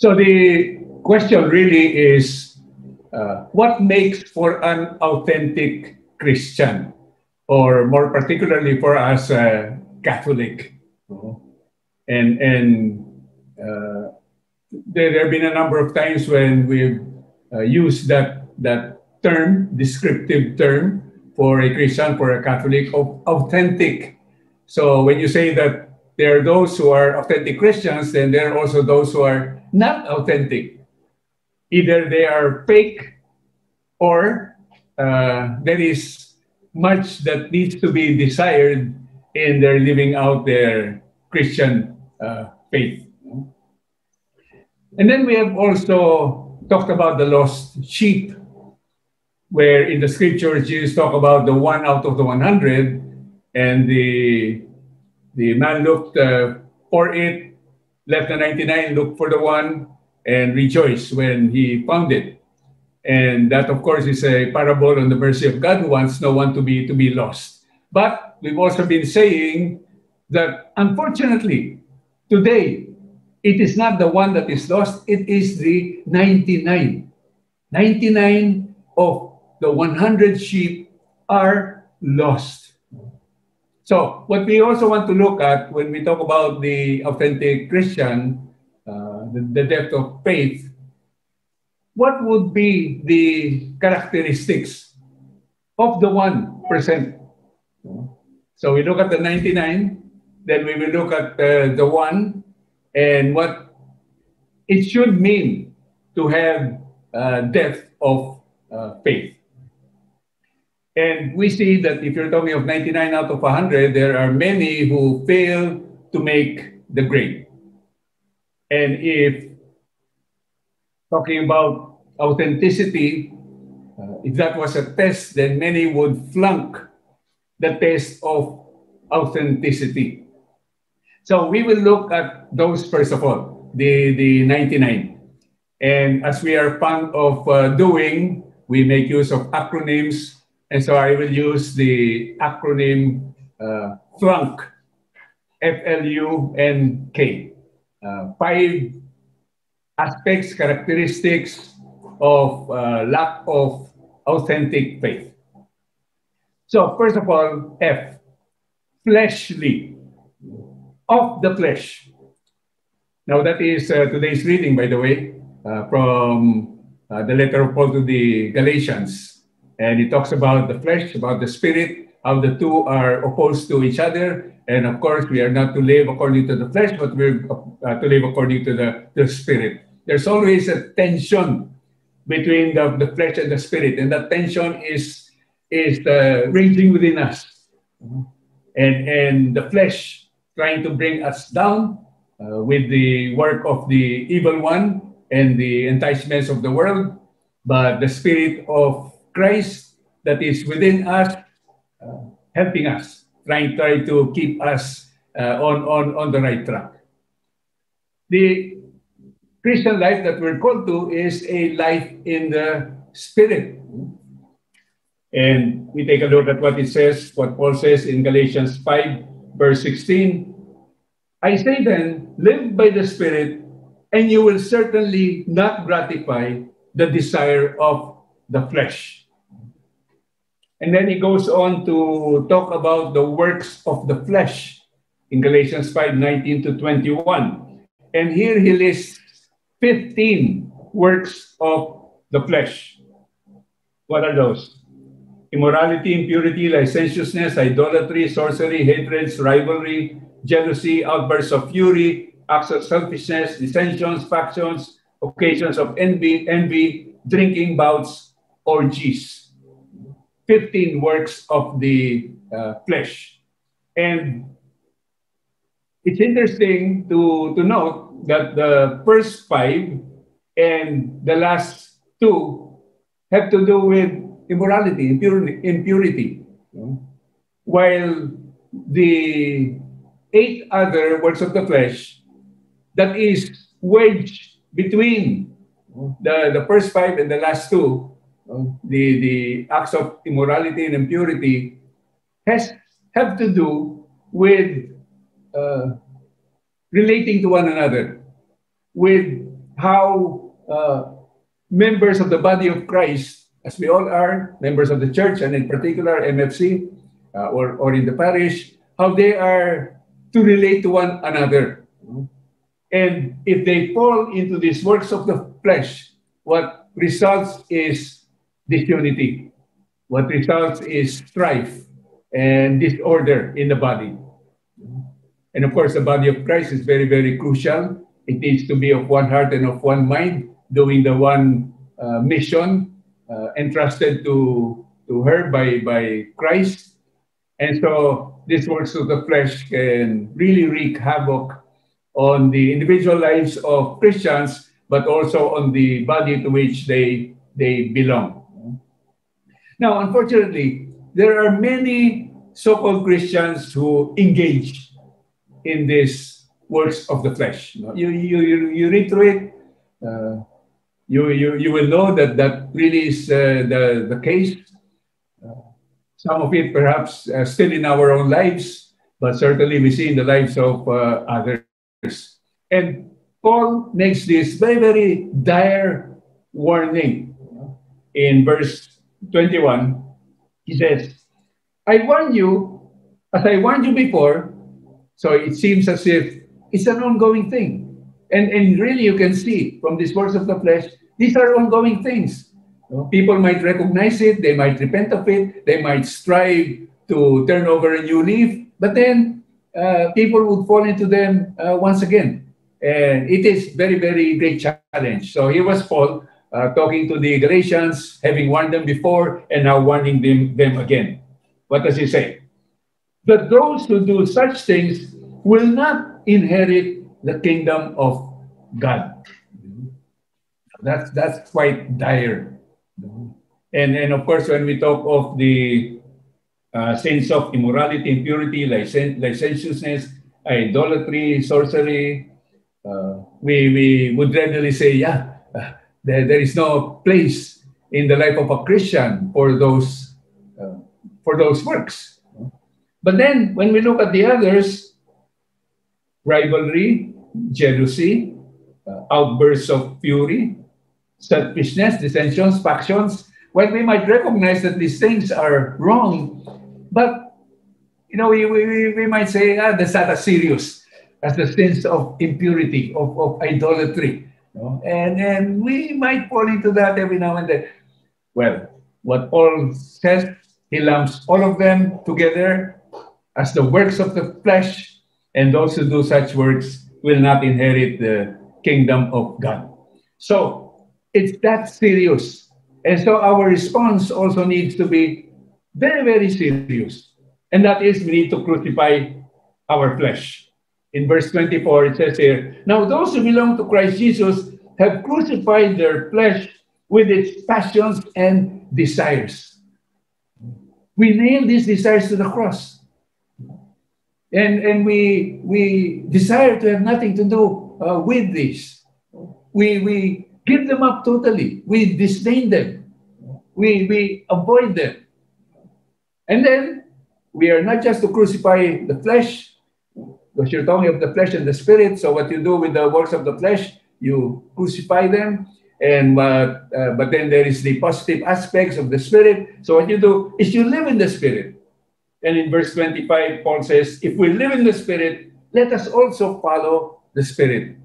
So the question really is uh, what makes for an authentic Christian, or more particularly for us, uh, Catholic? And, and uh, there, there have been a number of times when we've uh, used that, that term, descriptive term, for a Christian, for a Catholic, of authentic. So when you say that there are those who are authentic Christians, then there are also those who are not authentic. Either they are fake or uh, there is much that needs to be desired in their living out their Christian uh, faith. And then we have also talked about the lost sheep, where in the scriptures Jesus talk about the one out of the 100, and the, the man looked uh, for it, left the 99, looked for the one, and rejoiced when he found it. And that, of course, is a parable on the mercy of God who wants no one to be, to be lost. But we've also been saying that unfortunately, today, it is not the one that is lost, it is the 99. 99 of the 100 sheep are lost. So, what we also want to look at when we talk about the authentic Christian, uh, the, the depth of faith, what would be the characteristics of the 1%? So, we look at the 99, then we will look at uh, the 1 and what it should mean to have uh, depth of uh, faith. And we see that if you're talking of 99 out of 100, there are many who fail to make the grade. And if talking about authenticity, uh, if that was a test, then many would flunk the test of authenticity. So we will look at those first of all, the, the 99. And as we are fond of uh, doing, we make use of acronyms. And so I will use the acronym uh, FLUNK, F-L-U-N-K. Uh, five aspects, characteristics of uh, lack of authentic faith. So first of all, F, fleshly of the flesh. Now, that is uh, today's reading, by the way, uh, from uh, the letter of Paul to the Galatians. And he talks about the flesh, about the spirit, how the two are opposed to each other. And of course, we are not to live according to the flesh, but we're uh, to live according to the, the spirit. There's always a tension between the, the flesh and the spirit, and that tension is, is uh, raging within us. And, and the flesh trying to bring us down uh, with the work of the evil one and the enticements of the world, but the Spirit of Christ that is within us, uh, helping us, trying, trying to keep us uh, on, on, on the right track. The Christian life that we're called to is a life in the Spirit. And we take a look at what it says, what Paul says in Galatians 5, verse 16. I say then, live by the Spirit, and you will certainly not gratify the desire of the flesh. And then he goes on to talk about the works of the flesh in Galatians 5 19 to 21. And here he lists 15 works of the flesh. What are those? Immorality, impurity, licentiousness, idolatry, sorcery, hatreds, rivalry, jealousy, outbursts of fury, acts of selfishness, dissensions, factions, occasions of envy, envy, drinking bouts, orgies. 15 works of the uh, flesh. And it's interesting to, to note that the first five and the last two have to do with immorality, impurity. While the eight other works of the flesh that is wedged between the, the first five and the last two, the, the acts of immorality and impurity, has have to do with uh, relating to one another, with how uh, members of the body of Christ, as we all are, members of the church, and in particular MFC uh, or, or in the parish, how they are to relate to one another. And if they fall into these works of the flesh, what results is disunity. What results is strife and disorder in the body. And of course, the body of Christ is very, very crucial. It needs to be of one heart and of one mind, doing the one uh, mission uh, entrusted to, to her by, by Christ. And so this works of the flesh can really wreak havoc on the individual lives of Christians, but also on the body to which they, they belong. Now, unfortunately, there are many so-called Christians who engage in these works of the flesh. You, you, you, you read through it, uh, you, you, you will know that that really is uh, the, the case. Uh, some of it perhaps uh, still in our own lives, but certainly we see in the lives of uh, others. And Paul makes this very, very dire warning. In verse 21, he says, I warn you, as I warned you before, so it seems as if it's an ongoing thing. And, and really, you can see from these works of the flesh, these are ongoing things. People might recognize it, they might repent of it, they might strive to turn over a new leaf, but then uh, people would fall into them uh, once again. And it is very, very great challenge. So here was Paul uh, talking to the Galatians, having warned them before, and now warning them, them again. What does he say? That those who do such things will not inherit the kingdom of God. That's that's quite dire. And and of course, when we talk of the uh, sins of immorality, impurity, licen- licentiousness, idolatry, sorcery, uh, we we would readily say, yeah, there, there is no place in the life of a Christian for those uh, for those works. But then, when we look at the others, rivalry, jealousy, uh, outbursts of fury, selfishness, dissensions, factions, when we might recognize that these things are wrong, but you know, we, we, we might say, ah, that's not as serious as the sins of impurity, of, of idolatry. You know? and, and we might fall into that every now and then. Well, what Paul says, he lumps all of them together as the works of the flesh, and those who do such works will not inherit the kingdom of God. So it's that serious. And so our response also needs to be very, very serious. And that is we need to crucify our flesh. In verse 24, it says here, Now those who belong to Christ Jesus have crucified their flesh with its passions and desires. We nail these desires to the cross. And, and we, we desire to have nothing to do uh, with this. We, we give them up totally. We disdain them. We, we avoid them. And then we are not just to crucify the flesh, because you're talking of the flesh and the spirit. So what you do with the works of the flesh, you crucify them. And uh, uh, but then there is the positive aspects of the spirit. So what you do is you live in the spirit. And in verse 25, Paul says, If we live in the Spirit, let us also follow the Spirit.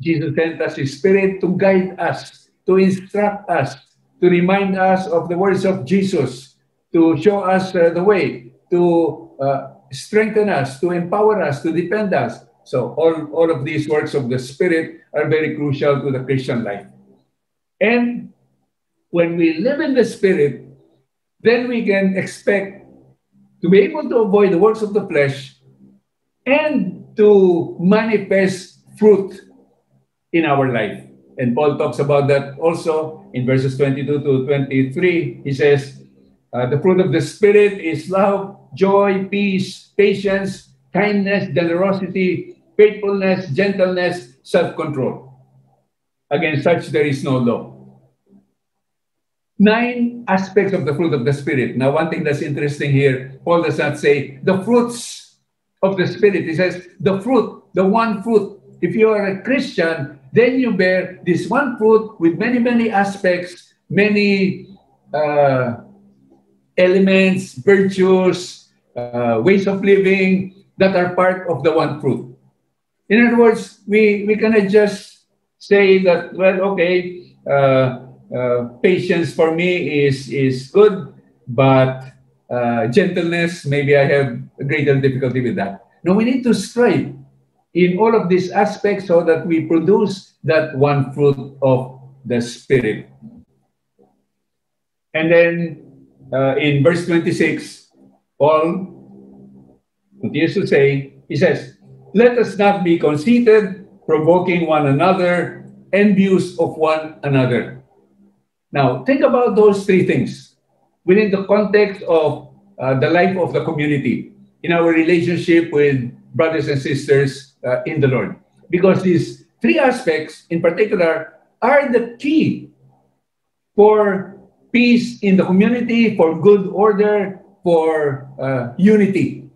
Jesus sent us His Spirit to guide us, to instruct us, to remind us of the words of Jesus, to show us uh, the way, to uh, strengthen us, to empower us, to defend us. So all, all of these works of the Spirit are very crucial to the Christian life. And when we live in the Spirit, then we can expect to be able to avoid the works of the flesh and to manifest fruit in our life. And Paul talks about that also in verses 22 to 23. He says, uh, The fruit of the Spirit is love, joy, peace, patience, kindness, generosity, faithfulness, gentleness, self control. Against such there is no law nine aspects of the fruit of the Spirit. Now, one thing that's interesting here, Paul does not say the fruits of the Spirit. He says the fruit, the one fruit. If you are a Christian, then you bear this one fruit with many, many aspects, many uh, elements, virtues, uh, ways of living that are part of the one fruit. In other words, we, we cannot just say that, well, okay, uh, uh, patience for me is, is good, but uh, gentleness, maybe I have greater difficulty with that. No, we need to strive in all of these aspects so that we produce that one fruit of the Spirit. And then uh, in verse 26, Paul continues to say, he says, Let us not be conceited, provoking one another, envious of one another. Now, think about those three things within the context of uh, the life of the community, in our relationship with brothers and sisters uh, in the Lord. Because these three aspects in particular are the key for peace in the community, for good order, for uh, unity.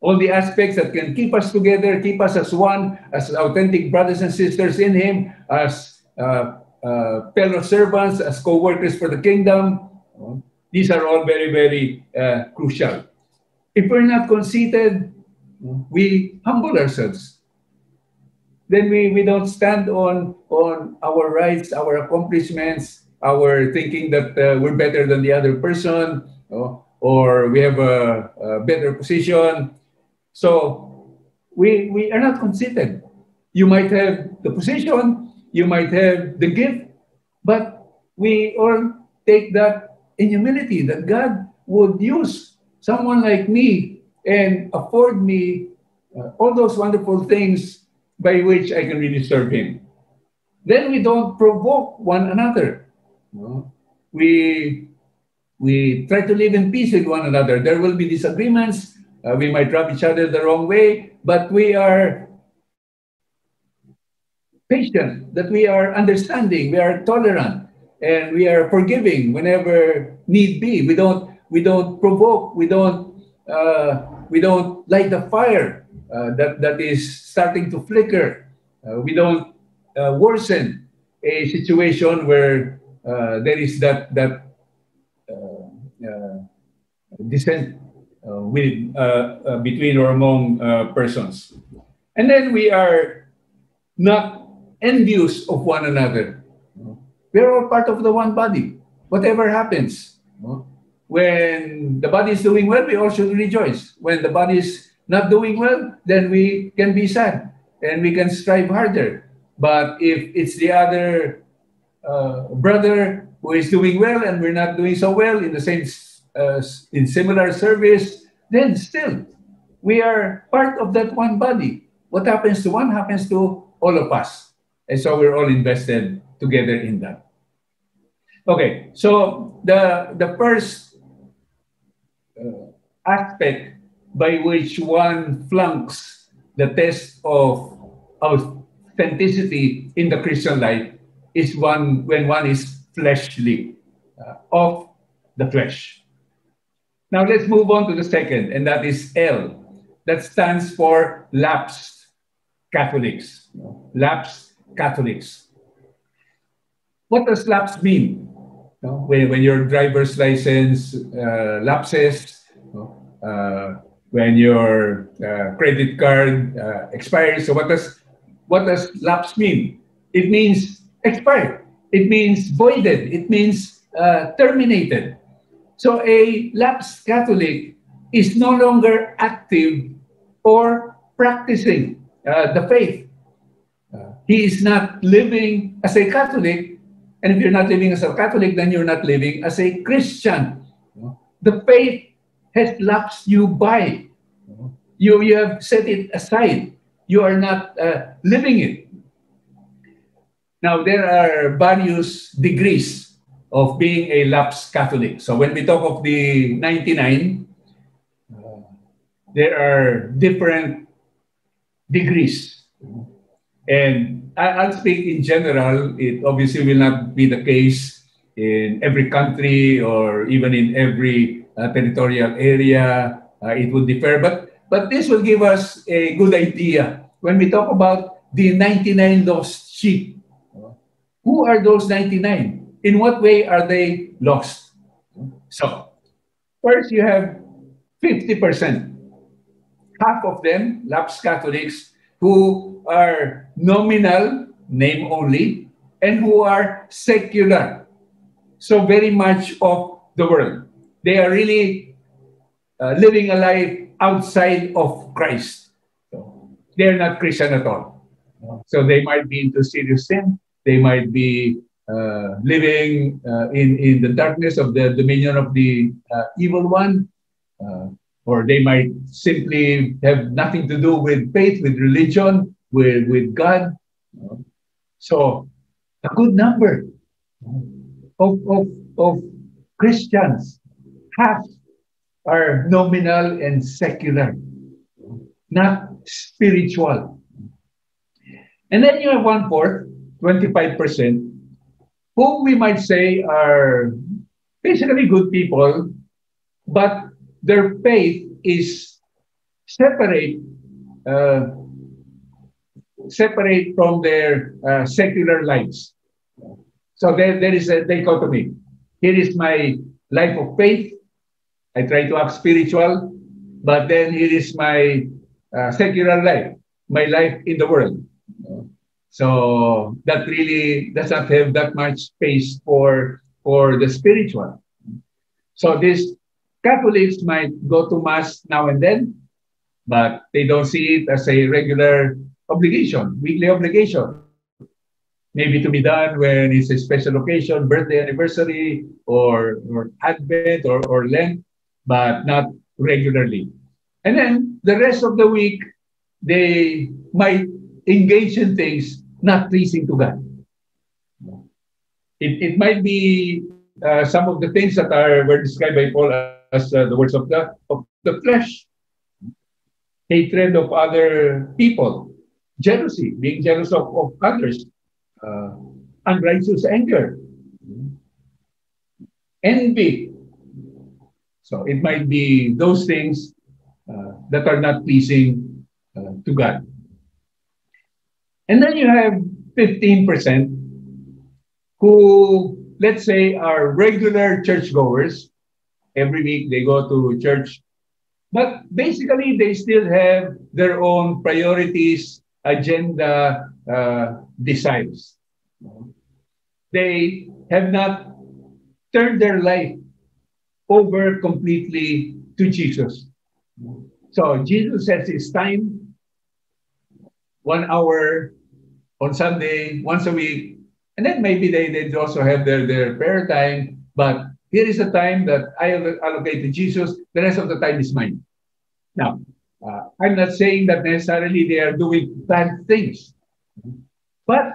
All the aspects that can keep us together, keep us as one, as authentic brothers and sisters in Him, as uh, uh, fellow servants, as co workers for the kingdom. These are all very, very uh, crucial. If we're not conceited, we humble ourselves. Then we, we don't stand on, on our rights, our accomplishments, our thinking that uh, we're better than the other person, or we have a, a better position. So we, we are not conceited. You might have the position, you might have the gift, but we all take that in humility that God would use someone like me and afford me uh, all those wonderful things by which I can really serve Him. Then we don't provoke one another. No? We, we try to live in peace with one another. There will be disagreements. Uh, we might rub each other the wrong way, but we are patient, that we are understanding, we are tolerant, and we are forgiving whenever need be. We don't we don't provoke. We don't uh, we don't light the fire uh, that that is starting to flicker. Uh, we don't uh, worsen a situation where uh, there is that that dissent uh, with uh, uh, between or among persons, and then we are not envious of one another. We're all part of the one body. Whatever happens, when the body is doing well, we all should rejoice. When the body is not doing well, then we can be sad and we can strive harder. But if it's the other uh, brother who is doing well and we're not doing so well in the same uh, in similar service, then still we are part of that one body. What happens to one happens to all of us. And so we're all invested together in that. Okay, so the, the first uh, aspect by which one flunks the test of authenticity in the Christian life is one when one is fleshly, uh, of the flesh. Now let's move on to the second, and that is L. That stands for lapsed Catholics. Lapsed Catholics. What does lapse mean? when, when your driver's license uh, lapses, uh, when your uh, credit card uh, expires. So what does what does lapse mean? It means expired. It means voided. It means uh, terminated. So a lapsed Catholic is no longer active or practicing uh, the faith. he is not living as a Catholic and if you're not living as a Catholic, then you're not living as a Christian. The faith has lapsed you by. You, you have set it aside. You are not uh, living it. Now, there are various degrees of being a lapsed Catholic. So when we talk of the 99, uh, there are different degrees. And I'll speak in general. It obviously will not be the case in every country or even in every uh, territorial area. Uh, it would differ, but but this will give us a good idea when we talk about the 99 lost sheep. Who are those 99? In what way are they lost? So, first you have 50%. Half of them, lapsed Catholics, who are nominal, name only, and who are secular. So very much of the world. They are really uh, living a life outside of Christ. They're not Christian at all. So they might be into serious sin. They might be living uh, in, in the darkness of the dominion of the uh, evil one. Uh, or they might simply have nothing to do with faith, with religion, with, with God. So a good number of, of, of Christians, half are nominal and secular, not spiritual. And then you have one fourth, 25%, whom we might say are basically good people, but their faith is separate, uh, separate from their uh, secular lives. So there, there is a dichotomy. Here is my life of faith. I try to act spiritual, but then here is my uh, secular life, my life in the world. So that really does not have that much space for for the spiritual. So these Catholics might go to mass now and then, but they don't see it as a regular obligation, weekly obligation maybe to be done when it's a special occasion, birthday anniversary, or, or Advent or, or Lent, but not regularly. And then the rest of the week, they might engage in things not pleasing to God. It, it might be uh, some of the things that are were described by Paul as uh, the words of the of the flesh, hatred of other people, jealousy, being jealous of, of others, uh, unrighteous anger, envy. So it might be those things uh, that are not pleasing uh, to God. And then you have 15% who, let's say, are regular churchgoers. Every week they go to church. But basically, they still have their own priorities, agenda, uh, desires. They have not turned their life over completely to Jesus. So Jesus says it's time, one hour on Sunday, once a week, and then maybe they, they also have their, their prayer time, but here is a time that I allocate to Jesus, the rest of the time is mine. Now, uh, I'm not saying that necessarily they are doing bad things. But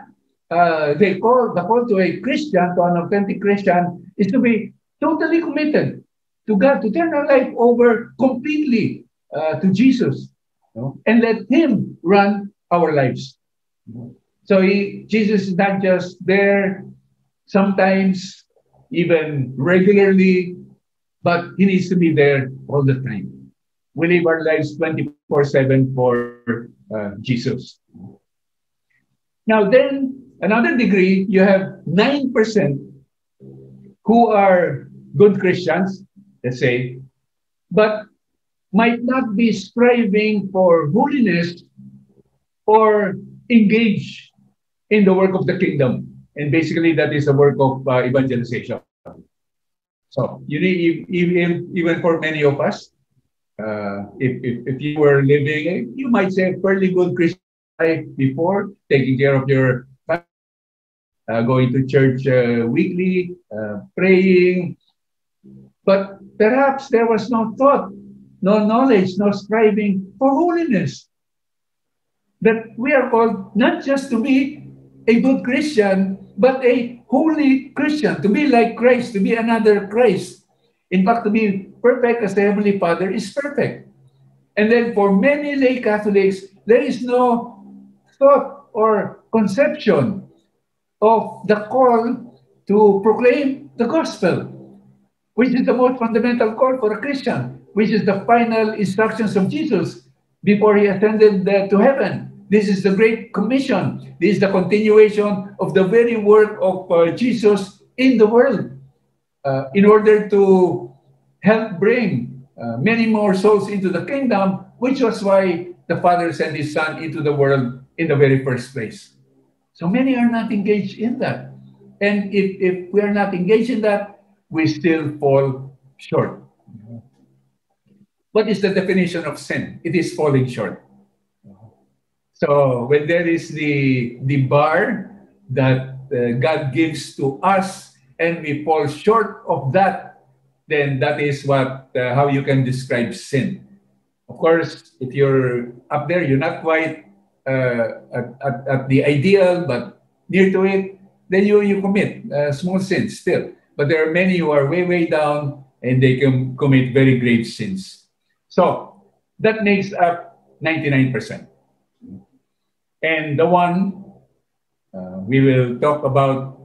uh, they call the call to a Christian, to an authentic Christian, is to be totally committed to God, to turn our life over completely uh, to Jesus, you know, and let Him run our lives. So he, Jesus is not just there, sometimes even regularly, but He needs to be there all the time. We live our lives 24 7 for uh, Jesus. Now, then, another degree, you have 9% who are good Christians, let's say, but might not be striving for holiness or engage in the work of the kingdom. And basically, that is the work of uh, evangelization. So, you need, even, even for many of us, uh, if, if, if you were living, you might say, fairly good Christian life before, taking care of your family, uh, going to church uh, weekly, uh, praying. But perhaps there was no thought, no knowledge, no striving for holiness. That we are called not just to be a good Christian, but a holy Christian, to be like Christ, to be another Christ. In fact, to be perfect as the Heavenly Father is perfect. And then for many lay Catholics, there is no thought or conception of the call to proclaim the gospel, which is the most fundamental call for a Christian, which is the final instructions of Jesus before he ascended to heaven. This is the Great Commission. This is the continuation of the very work of uh, Jesus in the world uh, in order to help bring uh, many more souls into the kingdom, which was why the Father sent His Son into the world in the very first place. So many are not engaged in that. And if, if we are not engaged in that, we still fall short. What is the definition of sin? It is falling short. So when there is the, the bar that uh, God gives to us and we fall short of that, then that is what uh, how you can describe sin. Of course, if you're up there, you're not quite uh, at, at, at, the ideal, but near to it, then you, you commit uh, small sins still. But there are many who are way, way down and they can commit very grave sins. So that makes up 99%. And the one, uh, we will talk about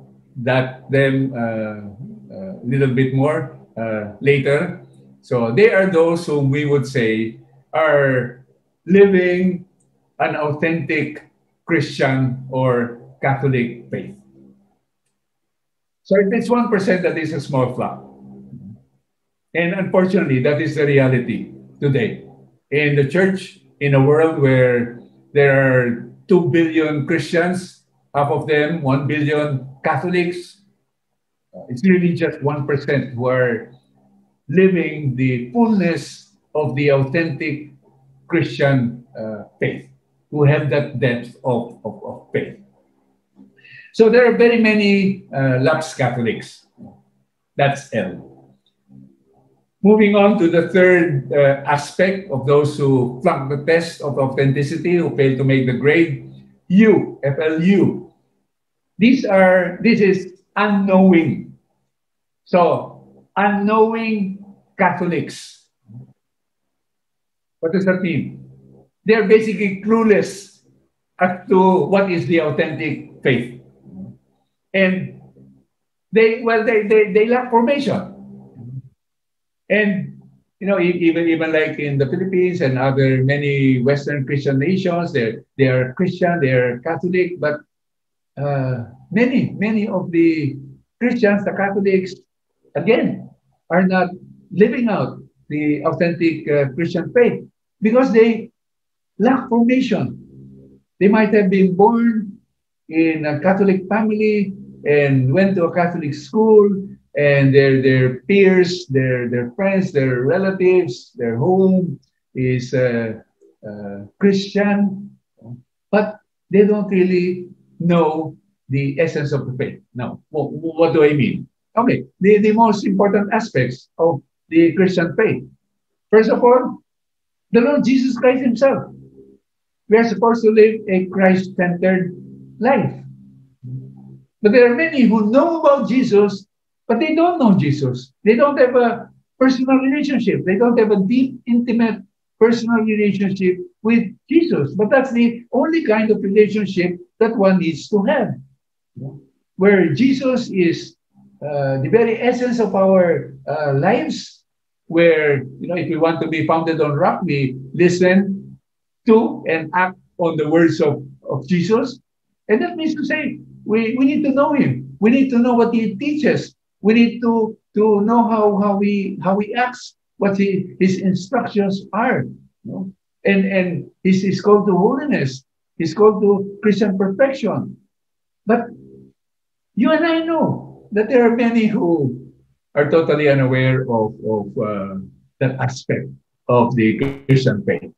that them a uh, uh, little bit more uh, later. So they are those whom we would say are living an authentic Christian or Catholic faith. So it's 1% that is a small flock. And unfortunately, that is the reality today. In the church, in a world where there are 2 billion Christians, half of them, 1 billion Catholics, it's really just 1% who are living the fullness of the authentic Christian uh, faith, who have that depth of, of, of faith. So there are very many uh, lapsed Catholics. That's L. Moving on to the third uh, aspect of those who flunk the test of authenticity, who failed to make the grade, U, FLU. These are, this is unknowing. So, unknowing Catholics. What does that mean? They're basically clueless as to what is the authentic faith. And they, well, they, they, they lack formation. And you know, even even like in the Philippines and other many Western Christian nations, they they are Christian, they are Catholic, but uh, many many of the Christians, the Catholics, again, are not living out the authentic uh, Christian faith because they lack formation. They might have been born in a Catholic family and went to a Catholic school and their their peers, their their friends, their relatives, their home is uh, uh, Christian, but they don't really know the essence of the faith. Now, what, what do I mean? Okay, the, the most important aspects of the Christian faith. First of all, the Lord Jesus Christ Himself. We are supposed to live a Christ centered life. But there are many who know about Jesus but they don't know Jesus. They don't have a personal relationship. They don't have a deep, intimate personal relationship with Jesus. But that's the only kind of relationship that one needs to have. Where Jesus is uh, the very essence of our uh, lives, where, you know, if we want to be founded on rock, we listen to and act on the words of, of Jesus. And that means to say, we, we need to know him. We need to know what he teaches. We need to, to know how, how we how we act, what he, his instructions are. You know? And and he's, he's called to holiness. He's called to Christian perfection. But you and I know that there are many who are totally unaware of, of uh, that aspect of the Christian faith.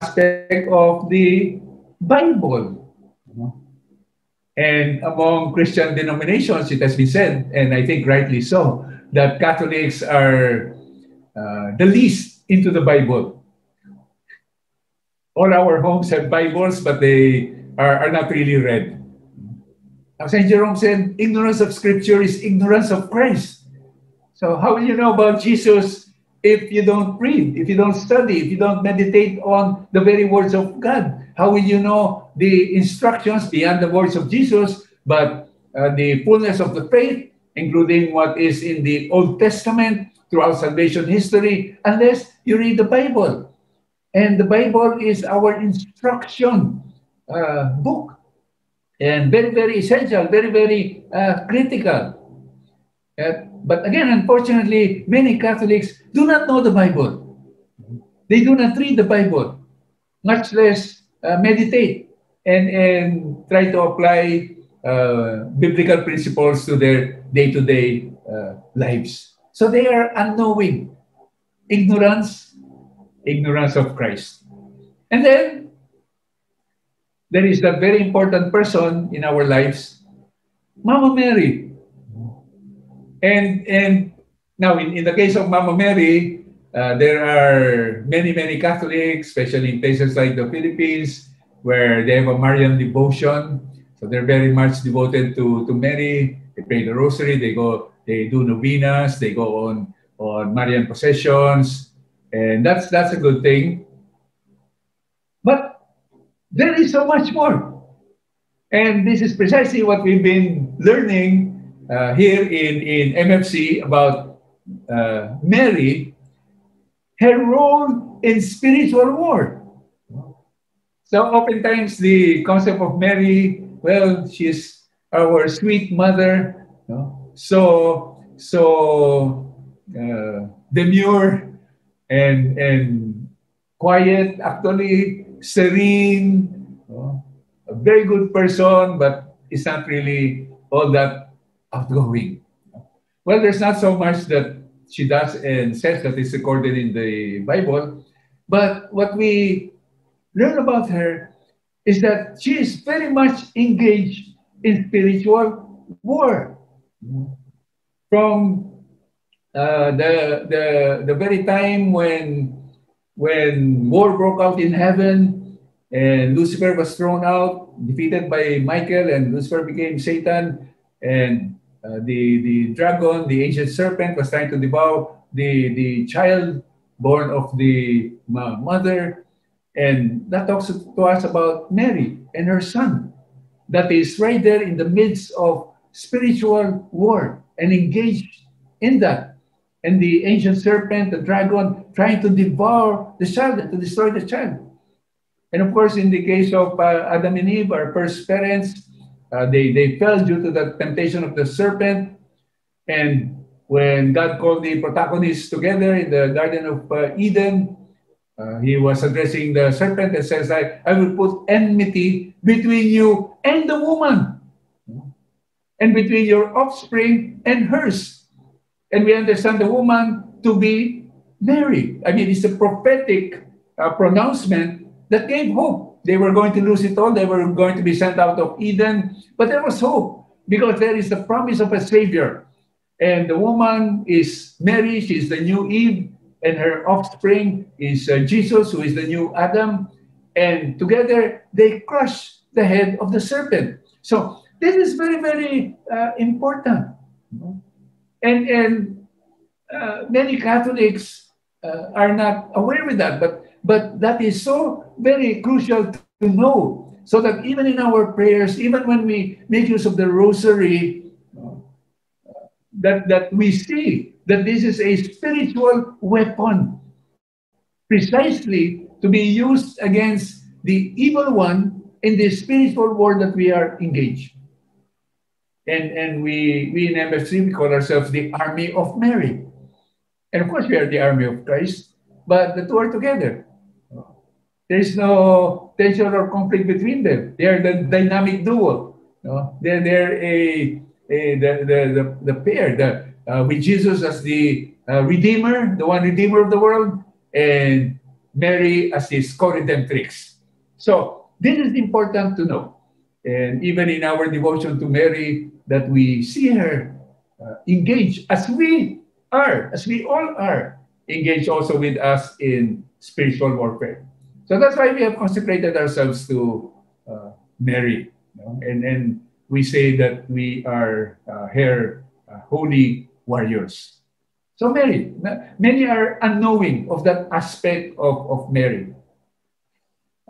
Aspect of the Bible. And among Christian denominations, it has been said, and I think rightly so, that Catholics are uh, the least into the Bible. All our homes have Bibles, but they are, are not really read. Now, St. Jerome said, ignorance of Scripture is ignorance of Christ. So, how will you know about Jesus if you don't read, if you don't study, if you don't meditate on the very words of God? How will you know the instructions beyond the words of Jesus, but uh, the fullness of the faith, including what is in the Old Testament throughout salvation history, unless you read the Bible? And the Bible is our instruction uh, book. And very, very essential, very, very uh, critical. Uh, but again, unfortunately, many Catholics do not know the Bible. They do not read the Bible, much less uh, meditate and, and try to apply uh, biblical principles to their day to day lives. So they are unknowing. Ignorance, ignorance of Christ. And then there is that very important person in our lives, Mama Mary. And and now in, in the case of Mama Mary, uh, there are many, many Catholics, especially in places like the Philippines, where they have a Marian devotion. So they're very much devoted to, to Mary. They pray the rosary, they go, they do novenas, they go on on Marian processions, and that's that's a good thing. But there is so much more, and this is precisely what we've been learning uh, here in in MFC about uh, Mary, her role in spiritual war. So oftentimes the concept of Mary, well, she's our sweet mother. So so uh, demure and and quiet, actually serene, a very good person, but is not really all that outgoing. Well, there's not so much that she does and says that is recorded in the Bible, but what we learn about her is that she is very much engaged in spiritual war. From uh, the the the very time when when war broke out in heaven and Lucifer was thrown out, defeated by Michael, and Lucifer became Satan, and uh, the the dragon, the ancient serpent, was trying to devour the the child born of the mother, and that talks to us about Mary and her son, that is right there in the midst of spiritual war and engaged in that and the ancient serpent, the dragon, trying to devour the child, to destroy the child. And of course, in the case of uh, Adam and Eve, our first parents, uh, they, they fell due to the temptation of the serpent. And when God called the protagonists together in the Garden of uh, Eden, uh, he was addressing the serpent and says, I, I will put enmity between you and the woman, and between your offspring and hers and we understand the woman to be Mary. I mean, it's a prophetic uh, pronouncement that gave hope. They were going to lose it all. They were going to be sent out of Eden. But there was hope because there is the promise of a Savior. And the woman is Mary. She's the new Eve. And her offspring is uh, Jesus, who is the new Adam. And together they crush the head of the serpent. So this is very, very uh, important. And, and uh, many Catholics uh, are not aware with that, but, but that is so very crucial to know so that even in our prayers, even when we make use of the rosary, uh, that, that we see that this is a spiritual weapon precisely to be used against the evil one in the spiritual war that we are engaged and and we we in MFC we call ourselves the Army of Mary, and of course we are the Army of Christ, but the two are together. There is no tension or conflict between them. They are the dynamic duo. No? They're they're a, a the, the the the pair the uh, with Jesus as the uh, redeemer, the one redeemer of the world, and Mary as his co-redemptrix. So this is important to know. And even in our devotion to Mary, that we see her uh, engage as we are, as we all are, engaged also with us in spiritual warfare. So that's why we have consecrated ourselves to uh, Mary. You know? and, and we say that we are uh, her uh, holy warriors. So Mary, many are unknowing of that aspect of, of Mary.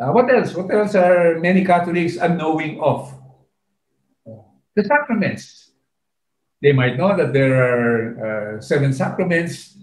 Uh, what else? What else are many Catholics unknowing of? the sacraments. They might know that there are uh, seven sacraments,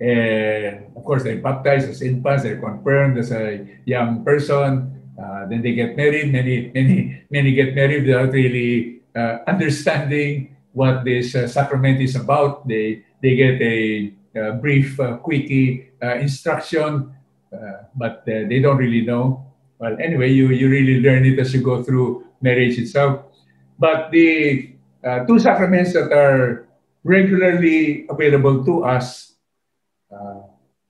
of course, they're baptized as infants, they're confirmed as a young person. Uh, then they get married. Many, many, many get married without really uh, understanding what this uh, sacrament is about. They they get a, a brief, uh, quickie uh, instruction, uh, but they don't really know. Well, anyway, you you really learn it as you go through marriage itself. But the two sacraments that are regularly available to us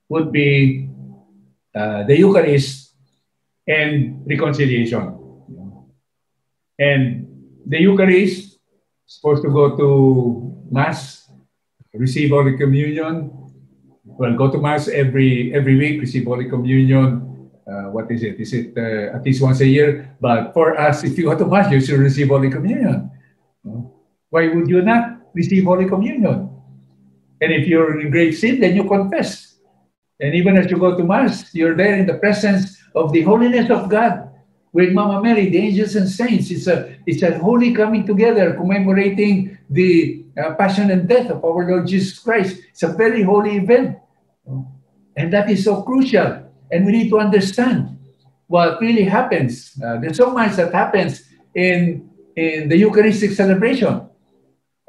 would be the Eucharist and reconciliation. And the Eucharist is supposed to go to Mass, receive Holy Communion. Well, go to Mass every every week, receive Holy Communion. Uh, what is it? Is it uh, at least once a year? But for us, if you go to Mass, you should receive Holy Communion. Why would you not receive Holy Communion? And if you're in grave sin, then you confess. And even as you go to Mass, you're there in the presence of the holiness of God with Mama Mary, the angels and saints. It's a, it's a holy coming together, commemorating the uh, passion and death of our Lord Jesus Christ. It's a very holy event. And that is so crucial. And we need to understand what really happens. Uh, there's so much that happens in, in the Eucharistic celebration.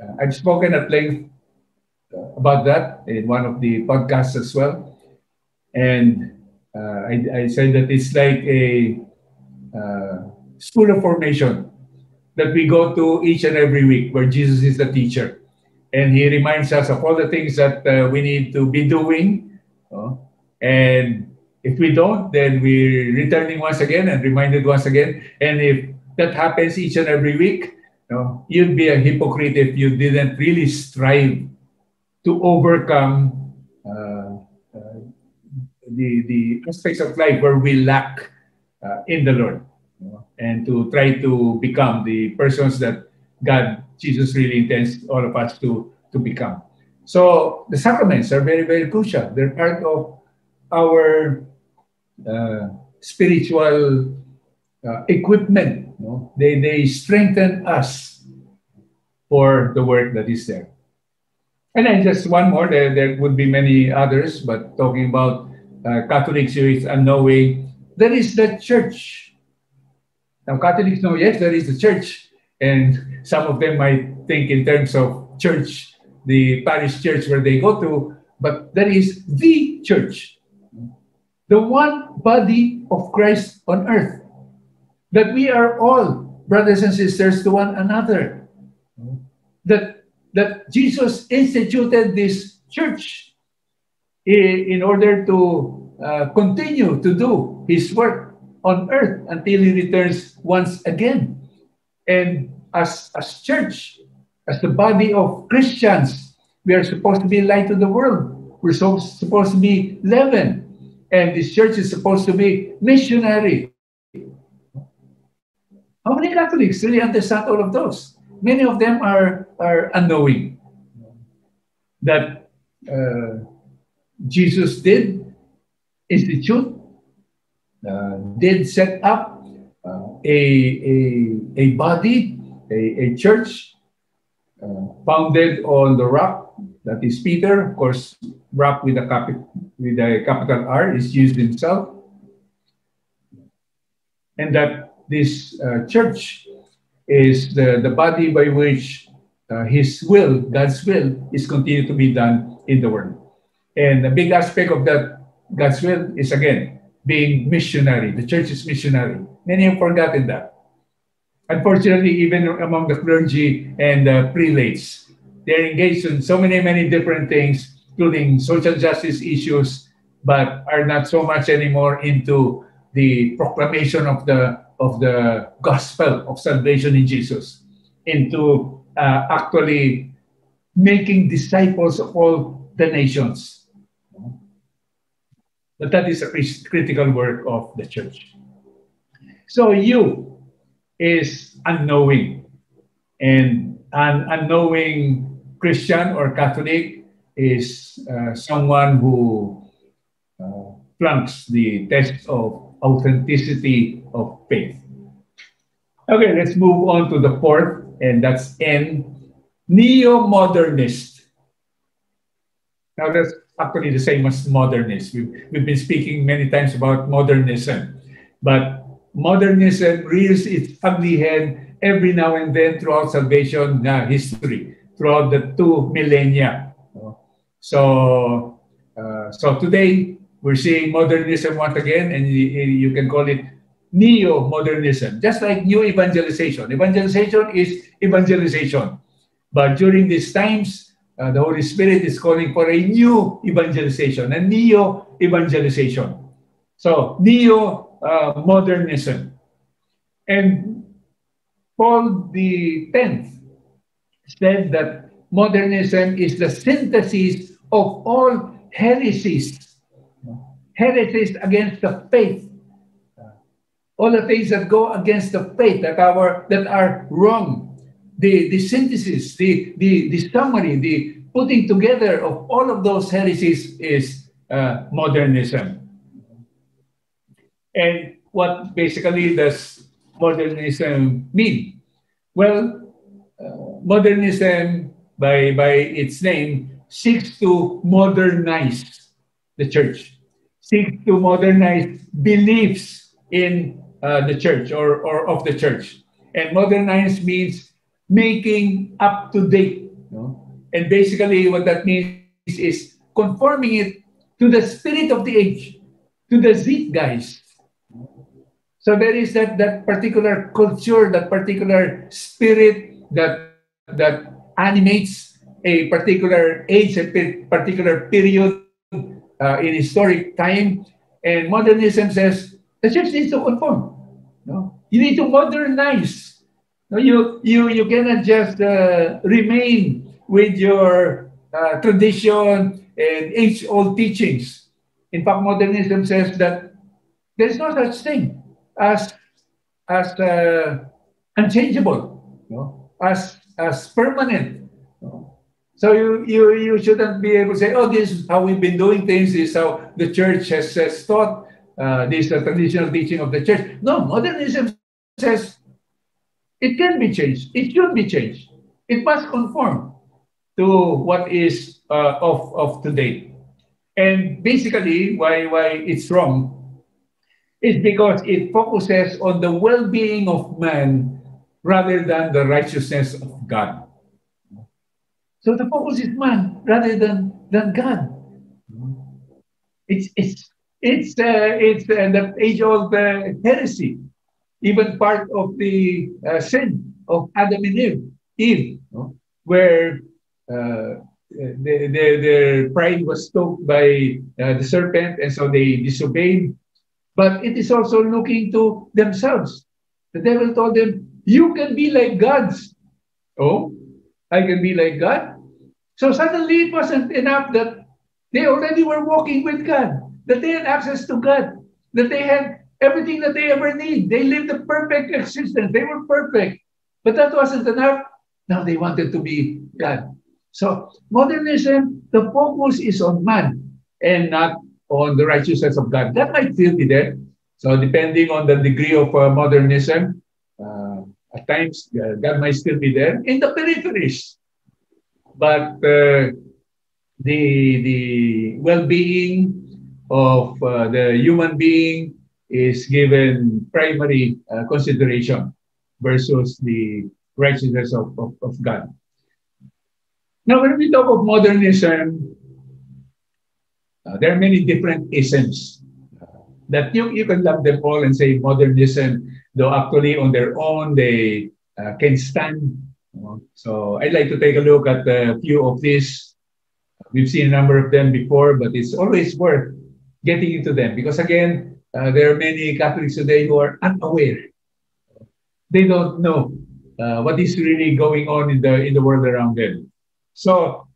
Uh, I've spoken at length uh, about that in one of the podcasts as well. And uh, I, I said that it's like a uh, school of formation that we go to each and every week where Jesus is the teacher. And he reminds us of all the things that uh, we need to be doing. And if we don't, then we're returning once again and reminded once again. And if that happens each and every week, you you'd be a hypocrite if you didn't really strive to overcome the, the aspects of life where we lack uh, in the Lord and to try to become the persons that God, Jesus really intends all of us to, to become. So the sacraments are very, very crucial. They're part of our uh, spiritual uh, equipment. You know? They, they strengthen us for the work that is there. And then just one more, there, there would be many others, but talking about uh, Catholics who is unknowing there is the church. Now, Catholics know, yes, there is the church. And some of them might think in terms of church, the parish church where they go to, but there is the church, the one body of Christ on earth, that we are all brothers and sisters to one another. That, that Jesus instituted this church in order to uh, continue to do his work on earth until he returns once again. And as, as church, as the body of Christians, we are supposed to be light to the world. We're so, supposed to be leaven. And this church is supposed to be missionary. How many Catholics really understand all of those? Many of them are, are unknowing that uh, Jesus did institute uh, did set up uh, a, a, a body, a, a church uh, founded on the rock that is Peter. Of course, rock with a, capi- with a capital R is used himself. And that this uh, church is the, the body by which uh, his will, God's will, is continued to be done in the world. And a big aspect of that God's will is again being missionary. The church is missionary. Many have forgotten that. Unfortunately, even among the clergy and the prelates, they're engaged in so many, many different things, including social justice issues, but are not so much anymore into the proclamation of the of the gospel of salvation in Jesus, into uh, actually making disciples of all the nations but that is a critical work of the church. So you is unknowing. And an unknowing Christian or Catholic is uh, someone who uh, flunks the test of authenticity of faith. Okay, let's move on to the fourth, and that's N, neo-modernist. Now that's actually the same as modernism. We've, we've been speaking many times about modernism, but modernism rears its ugly head every now and then throughout salvation uh, history, throughout the two millennia. So, uh, so today we're seeing modernism once again, and you, you can call it neo-modernism, just like new evangelization. Evangelization is evangelization. But during these times, uh, the Holy Spirit is calling for a new evangelization, a neo-evangelization. So, neo-modernism. and Paul the Tenth said that modernism is the synthesis of all heresies, heresies against the faith all the things that go against the faith that that are wrong the the synthesis the the, the summary the putting together of all of those heresies is uh, modernism and what basically does modernism mean well uh, modernism by by its name seeks to modernize the church seeks to modernize beliefs in uh, the church or, or of the church. And modernize means making up to date. No? And basically, what that means is conforming it to the spirit of the age, to the zeitgeist. So there is that, that particular culture, that particular spirit that, that animates a particular age, a particular period uh, in historic time. And modernism says the church needs to conform. No? You need to modernize. You, you, you cannot just uh, remain with your uh, tradition and age-old teachings. In fact, modernism says that there's no such thing as, as uh, unchangeable, as, as permanent. So you, you, you shouldn't be able to say, oh, this is how we've been doing things, this is how the church has, has taught uh, this uh, traditional teaching of the church. No, modernism says it can be changed. It should be changed. It must conform to what is uh, of, of today. And basically, why, why it's wrong is because it focuses on the well-being of man rather than the righteousness of God. So the focus is man rather than, than God. It's, it's it's uh, it's uh, the age-old uh, heresy, even part of the uh, sin of Adam and Eve, Eve no? where uh, the, the, their pride was stoked by uh, the serpent, and so they disobeyed. But it is also looking to themselves. The devil told them, "You can be like gods." Oh, I can be like God. So suddenly it wasn't enough that they already were walking with God that they had access to God, that they had everything that they ever need. They lived a perfect existence. They were perfect. But that wasn't enough. Now they wanted to be God. So modernism, the focus is on man and not on the righteousness of God. That might still be there. So depending on the degree of uh, modernism, uh, at times uh, God might still be there in the peripheries. But uh, the the well-being of uh, the human being is given primary uh, consideration versus the righteousness of, of, of God. Now, when we talk of modernism, uh, there are many different isms that you, you can lump them all and say modernism, though actually on their own they uh, can stand. So I'd like to take a look at a few of these. We've seen a number of them before, but it's always worth getting into them. Because again, uh, there are many Catholics today who are unaware. They don't know uh, what is really going on in the in the world around them. So,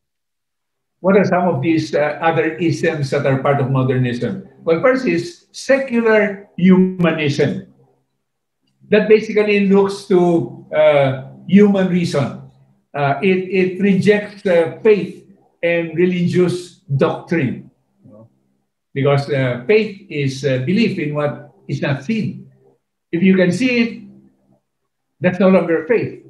what are some of these uh, other isms that are part of modernism? Well, first is secular humanism. That basically looks to uh, human reason. Uh, it, it rejects uh, faith and religious doctrine because uh, faith is uh, belief in what is not seen. If you can see it, that's no longer faith.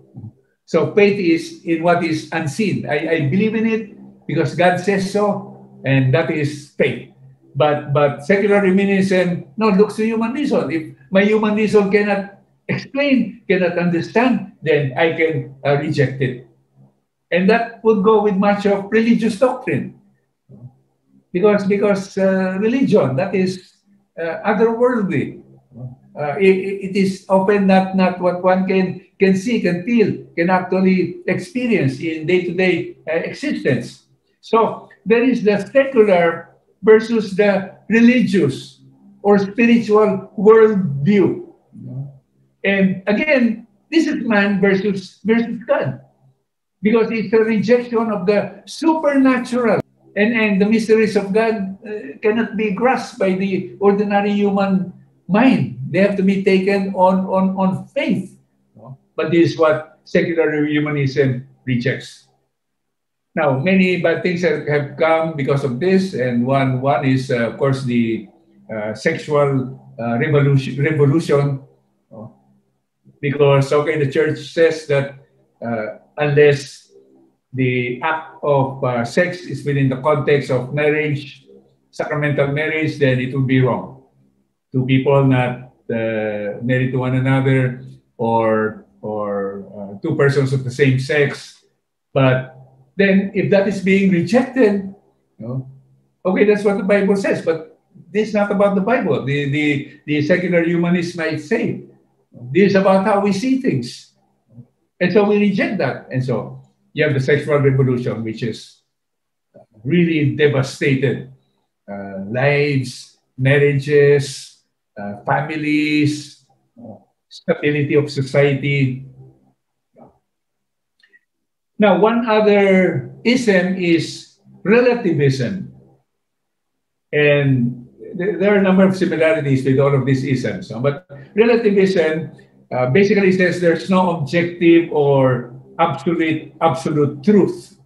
So faith is in what is unseen. I, I believe in it because God says so, and that is faith. But but secular humanism no looks to human reason. If my human reason cannot explain, cannot understand, then I can uh, reject it. And that would go with much of religious doctrine. Because because uh, religion that is uh, otherworldly. Uh, it, it is often not, not what one can, can see, can feel, can actually experience in day-to-day uh, existence. So there is the secular versus the religious or spiritual worldview. And again, this is man versus, versus God. Because it's a rejection of the supernatural. And, and the mysteries of God uh, cannot be grasped by the ordinary human mind. They have to be taken on, on, on faith. But this is what secular humanism rejects. Now, many bad things have, have come because of this, and one one is, uh, of course, the uh, sexual uh, revolution. Revolution, because okay, the church says that uh, unless the act of uh, sex is within the context of marriage, sacramental marriage, then it would be wrong. Two people not uh, married to one another, or or two persons of the same sex, but then if that is being rejected, you know, okay, that's what the Bible says, but this is not about the Bible. The, the, the secular humanists might say, this is about how we see things. And so we reject that. And so you have the sexual revolution, which is really devastated uh, lives, marriages, uh, families, uh, stability of society, now, one other ism is relativism. And there are a number of similarities with all of these isms. But relativism uh, basically says there's no objective or absolute, absolute truth.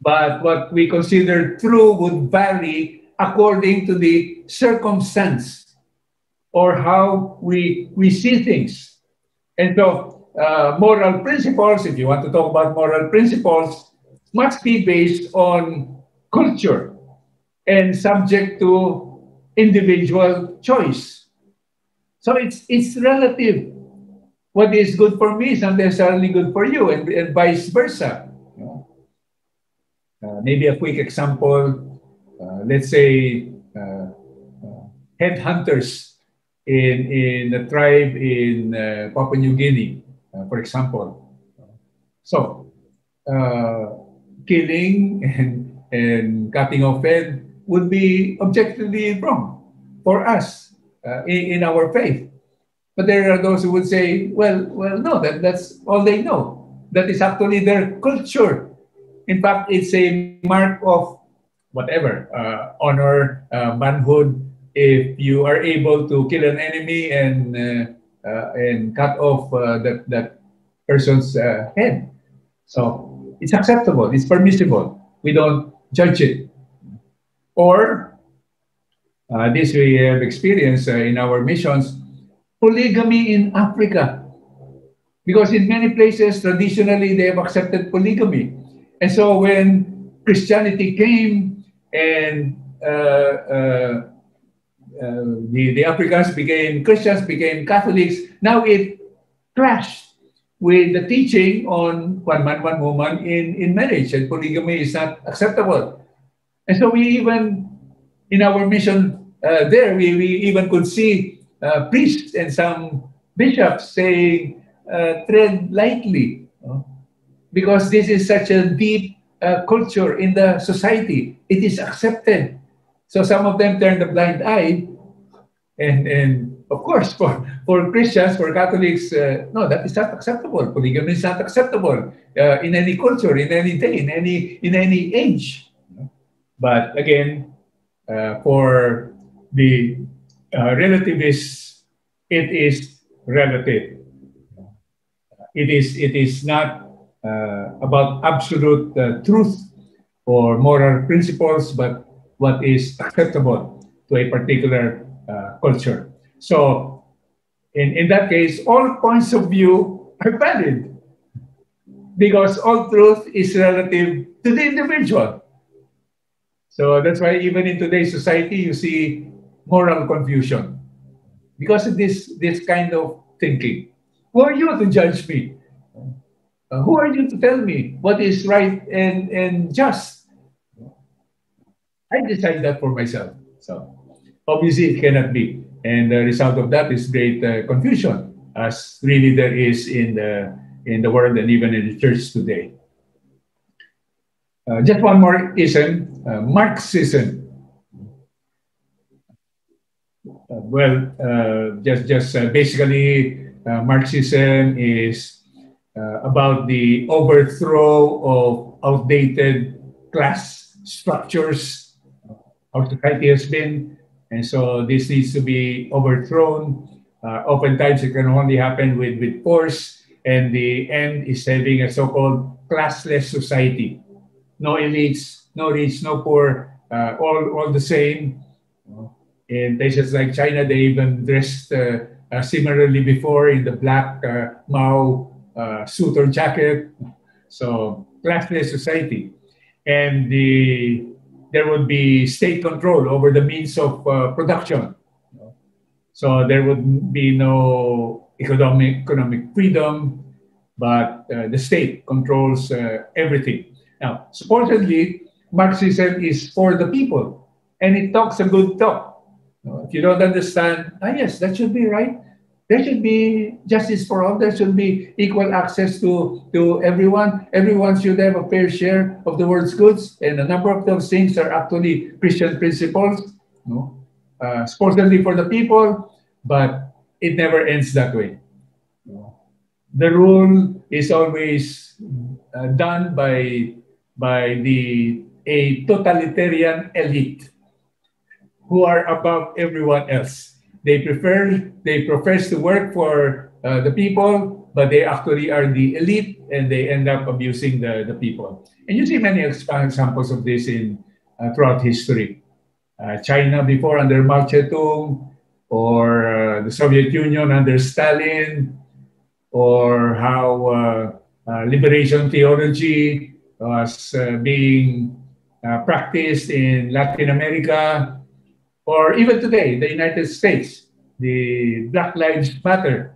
But what we consider true would vary according to the circumstance or how we, we see things. And so uh, moral principles, if you want to talk about moral principles, must be based on culture and subject to individual choice. So it's it's relative. What is good for me is not necessarily good for you, and, and vice versa. Uh, maybe a quick example. Uh, let's say uh, uh, headhunters in in a tribe in uh, Papua New Guinea uh, for example. So, killing and, and cutting off head would be objectively wrong for us in, in our faith. But there are those who would say, well, well, no, that, that's all they know. That is actually their culture. In fact, it's a mark of whatever, uh, honor, uh, manhood. If you are able to kill an enemy and uh, uh, and cut off uh, that, that person's uh, head. So it's acceptable, it's permissible. We don't judge it. Or, this we have experienced in our missions, polygamy in Africa. Because in many places, traditionally, they have accepted polygamy. And so when Christianity came and uh, uh, the, the Africans became Christians, became Catholics. Now it clashed with the teaching on one man, one woman in, in marriage, and polygamy is not acceptable. And so we even, in our mission uh, there, we, we even could see uh, priests and some bishops saying, uh, tread lightly, because this is such a deep uh, culture in the society. It is accepted. So some of them turn the blind eye. And, and of course, for, for Christians, for Catholics, uh, no, that is not acceptable. Polygamy is not acceptable in any culture, in any day, in any, in any age. But again, for the uh, relativists, it is relative. It is, it is not uh, about absolute uh, truth or moral principles, but what is acceptable to a particular uh, culture. So in, in that case, all points of view are valid because all truth is relative to the individual. So that's why even in today's society, you see moral confusion because of this, this kind of thinking. Who are you to judge me? Uh, who are you to tell me what is right and, and just? I decide that for myself. So obviously it cannot be. And the result of that is great uh, confusion, as really there is in the, in the world and even in the church today. Uh, just one more ism, uh, Marxism. Uh, well, uh, just just uh, basically, Marxism is about the overthrow of outdated class structures our society has been, and so this needs to be overthrown. oftentimes, it can only happen with with force, and the end is having a so-called classless society no elites, no rich, no poor, uh, all, all the same. In places like China, they even dressed uh, uh, similarly before in the black uh, Mao uh, suit or jacket. So classless society. And the, there would be state control over the means of uh, production. So there would be no economic, economic freedom, but the state controls everything. Now, supposedly, Marxism is for the people, and it talks a good talk. If you don't understand, ah, yes, that should be right. There should be justice for all. There should be equal access to, to everyone. Everyone should have a fair share of the world's goods. And a number of those things are actually Christian principles, no? uh, supposedly for the people, but it never ends that way. The rule is always uh, done by by the a totalitarian elite who are above everyone else. They prefer, they profess to work for uh, the people, but they actually are the elite and they end up abusing the, the people. And you see many examples of this in uh, throughout history. Uh, China before under Mao Zedong, or uh, the Soviet Union under Stalin, or how uh, uh, liberation theology was being practiced in Latin America, or even today, the United States, the Black Lives Matter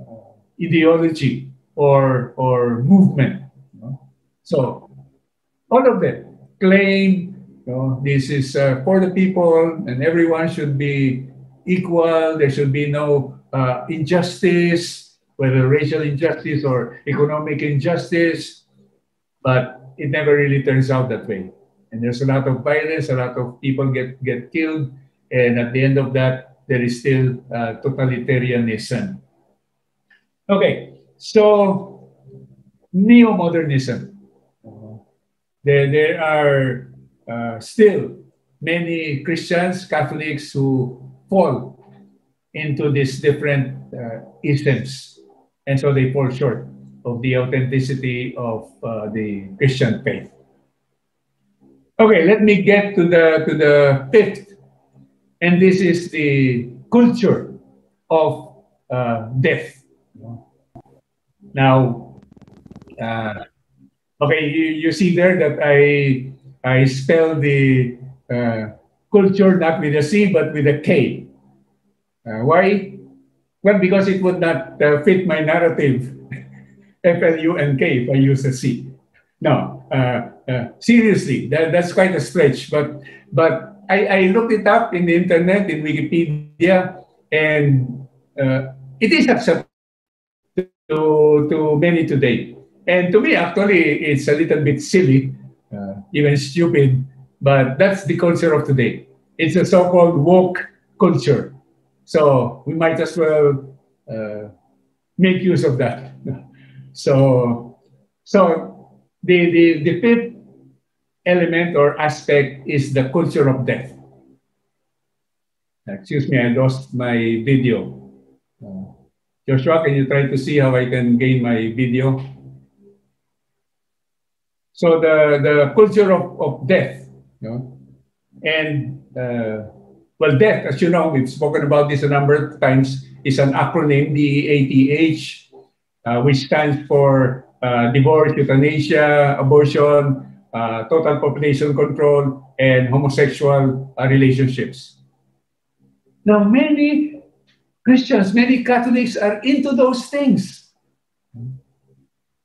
uh, ideology or, or movement. You know? So all of them claim you know, this is uh, for the people and everyone should be equal. There should be no uh, injustice, whether racial injustice or economic injustice. But it never really turns out that way. And there's a lot of violence, a lot of people get, get killed, and at the end of that, there is still uh, totalitarianism. Okay, so neo-modernism. There, there are uh, still many Christians, Catholics who fall into these different uh, isms, and so they fall short of the authenticity of uh, the Christian faith. Okay, let me get to the to the fifth, and this is the culture of uh, death. Now, uh, okay, you, you see there that I I spell the uh, culture not with a C but with a K. Uh, why? Well, because it would not uh, fit my narrative F-L-U-N-K if I use a C. No, uh, seriously, that, that's quite a stretch. But but I, I looked it up in the internet, in Wikipedia, and uh, it is accepted to, to many today. And to me, actually, it's a little bit silly, uh, even stupid, but that's the culture of today. It's a so-called woke culture. So we might as well uh, make use of that. So, so the, the, the fifth element or aspect is the culture of death. Excuse me, I lost my video. Uh, Joshua, can you try to see how I can gain my video? So the, the culture of, of death, you know, and uh, well, death, as you know, we've spoken about this a number of times, is an acronym, D-E-A-T-H, uh, which stands for uh, divorce, euthanasia, abortion, uh, total population control, and homosexual uh, relationships. Now, many Christians, many Catholics are into those things.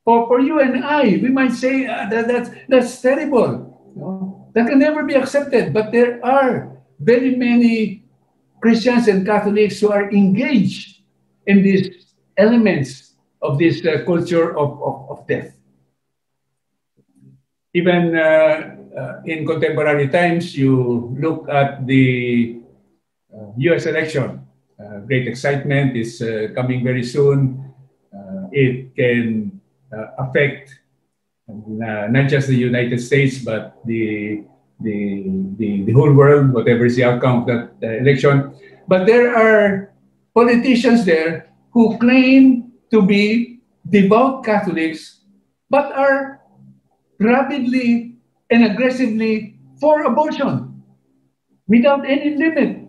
For, for you and I, we might say uh, that, that's, that's terrible. No? That can never be accepted. But there are very many Christians and Catholics who are engaged in these elements of this uh, culture of, of, of death even uh, uh, in contemporary times, you look at the US uh, election, great excitement is coming very soon. it can affect not just the United States, but the, the, the, the, whole world, whatever is the outcome of that election. But there are politicians there who claim to be devout Catholics, but are rapidly and aggressively for abortion without any limit,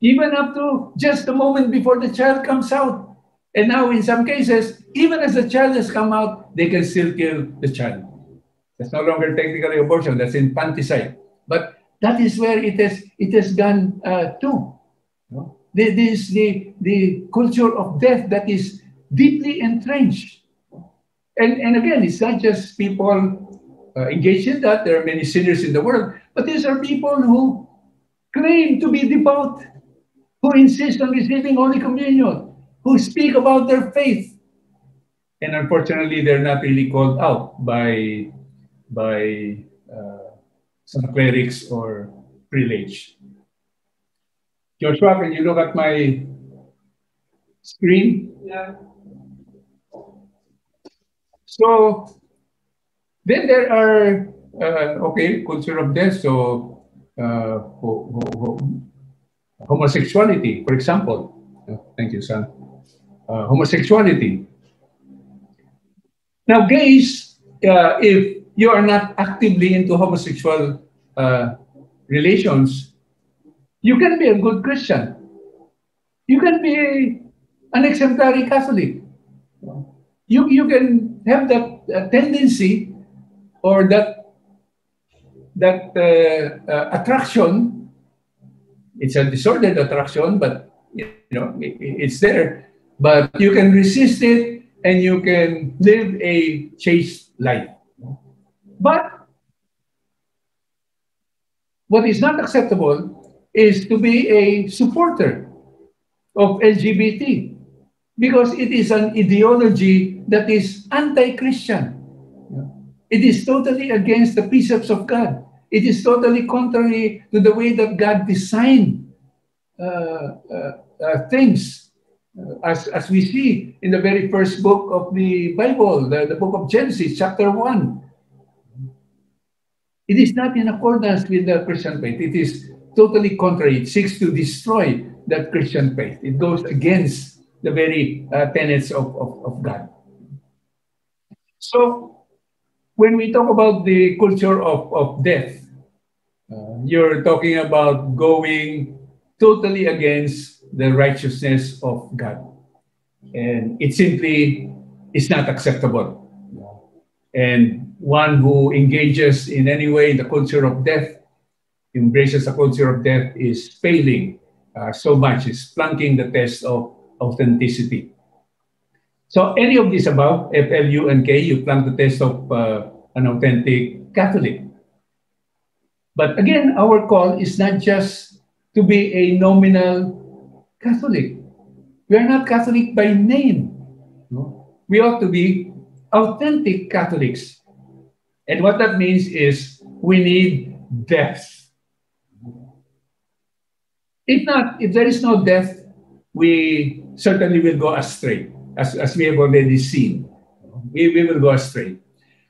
even up to just the moment before the child comes out. And now, in some cases, even as the child has come out, they can still kill the child. That's no longer technically abortion, that's infanticide. But that is where it has, it has gone uh, to. This the, the culture of death that is deeply entrenched and, and again, it's not just people uh, engaged in that. There are many sinners in the world, but these are people who claim to be devout, who insist on receiving Holy Communion, who speak about their faith. And unfortunately, they're not really called out by, by uh, some clerics or prelate. Joshua, can you look at my screen? Yeah. So then there are, uh, okay, culture of death. So uh, ho ho homosexuality, for example. Oh, thank you, son. Uh, homosexuality. Now, gays, uh, if you are not actively into homosexual uh, relations, you can be a good Christian. You can be an exemplary Catholic. You, you can have that uh, tendency or that that uh, uh, attraction. It's a disordered attraction, but you know it, it's there. But you can resist it, and you can live a chaste life. But what is not acceptable is to be a supporter of LGBT because it is an ideology that is anti-Christian. It is totally against the precepts of God. It is totally contrary to the way that God designed uh, uh, uh, things, uh, as, as we see in the very first book of the Bible, the, the book of Genesis, chapter 1. It is not in accordance with the Christian faith. It is totally contrary. It seeks to destroy that Christian faith. It goes against the very uh, tenets of, of, of God. So, when we talk about the culture of, of death, uh, you're talking about going totally against the righteousness of God. And it simply is not acceptable. And one who engages in any way in the culture of death, embraces the culture of death, is failing uh, so much, is flunking the test of authenticity. So any of these above, F, L, U, and K, you plan the test of uh, an authentic Catholic. But again, our call is not just to be a nominal Catholic. We are not Catholic by name. No? We ought to be authentic Catholics. And what that means is we need depth. If not, if there is no depth, we certainly will go astray, as, as we have already seen. We, we will go astray.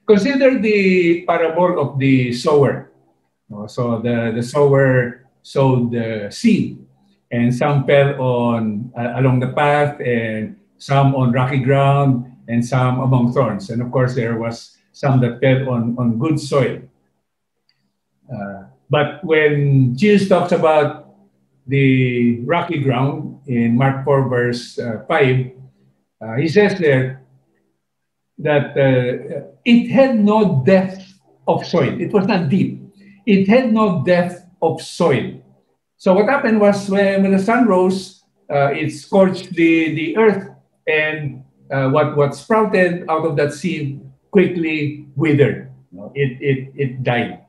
Consider the parable of the sower. So the, the sower sowed the seed, and some fell on uh, along the path, and some on rocky ground, and some among thorns. And of course, there was some that fell on, on good soil. Uh, but when Jesus talks about the rocky ground in Mark 4, verse uh, 5, uh, he says there that uh, it had no depth of soil. It was not deep. It had no depth of soil. So what happened was when, when the sun rose, uh, it scorched the, the earth, and uh, what, what sprouted out of that seed quickly withered. It, it, it died.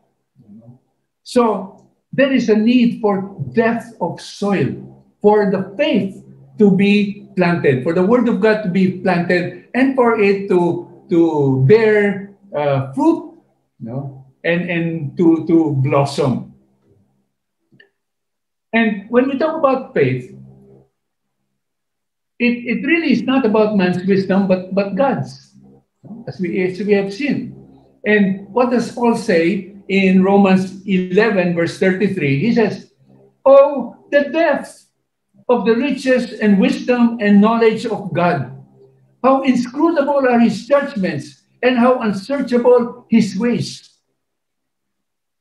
So there is a need for depth of soil, for the faith to be planted, for the word of God to be planted, and for it to, to bear uh, fruit no? and, and to, to blossom. And when we talk about faith, it, it really is not about man's wisdom, but, but God's, as we, as we have seen. And what does Paul say in Romans 11, verse 33? He says, Oh, the depth of the riches and wisdom and knowledge of God. How inscrutable are his judgments and how unsearchable his ways.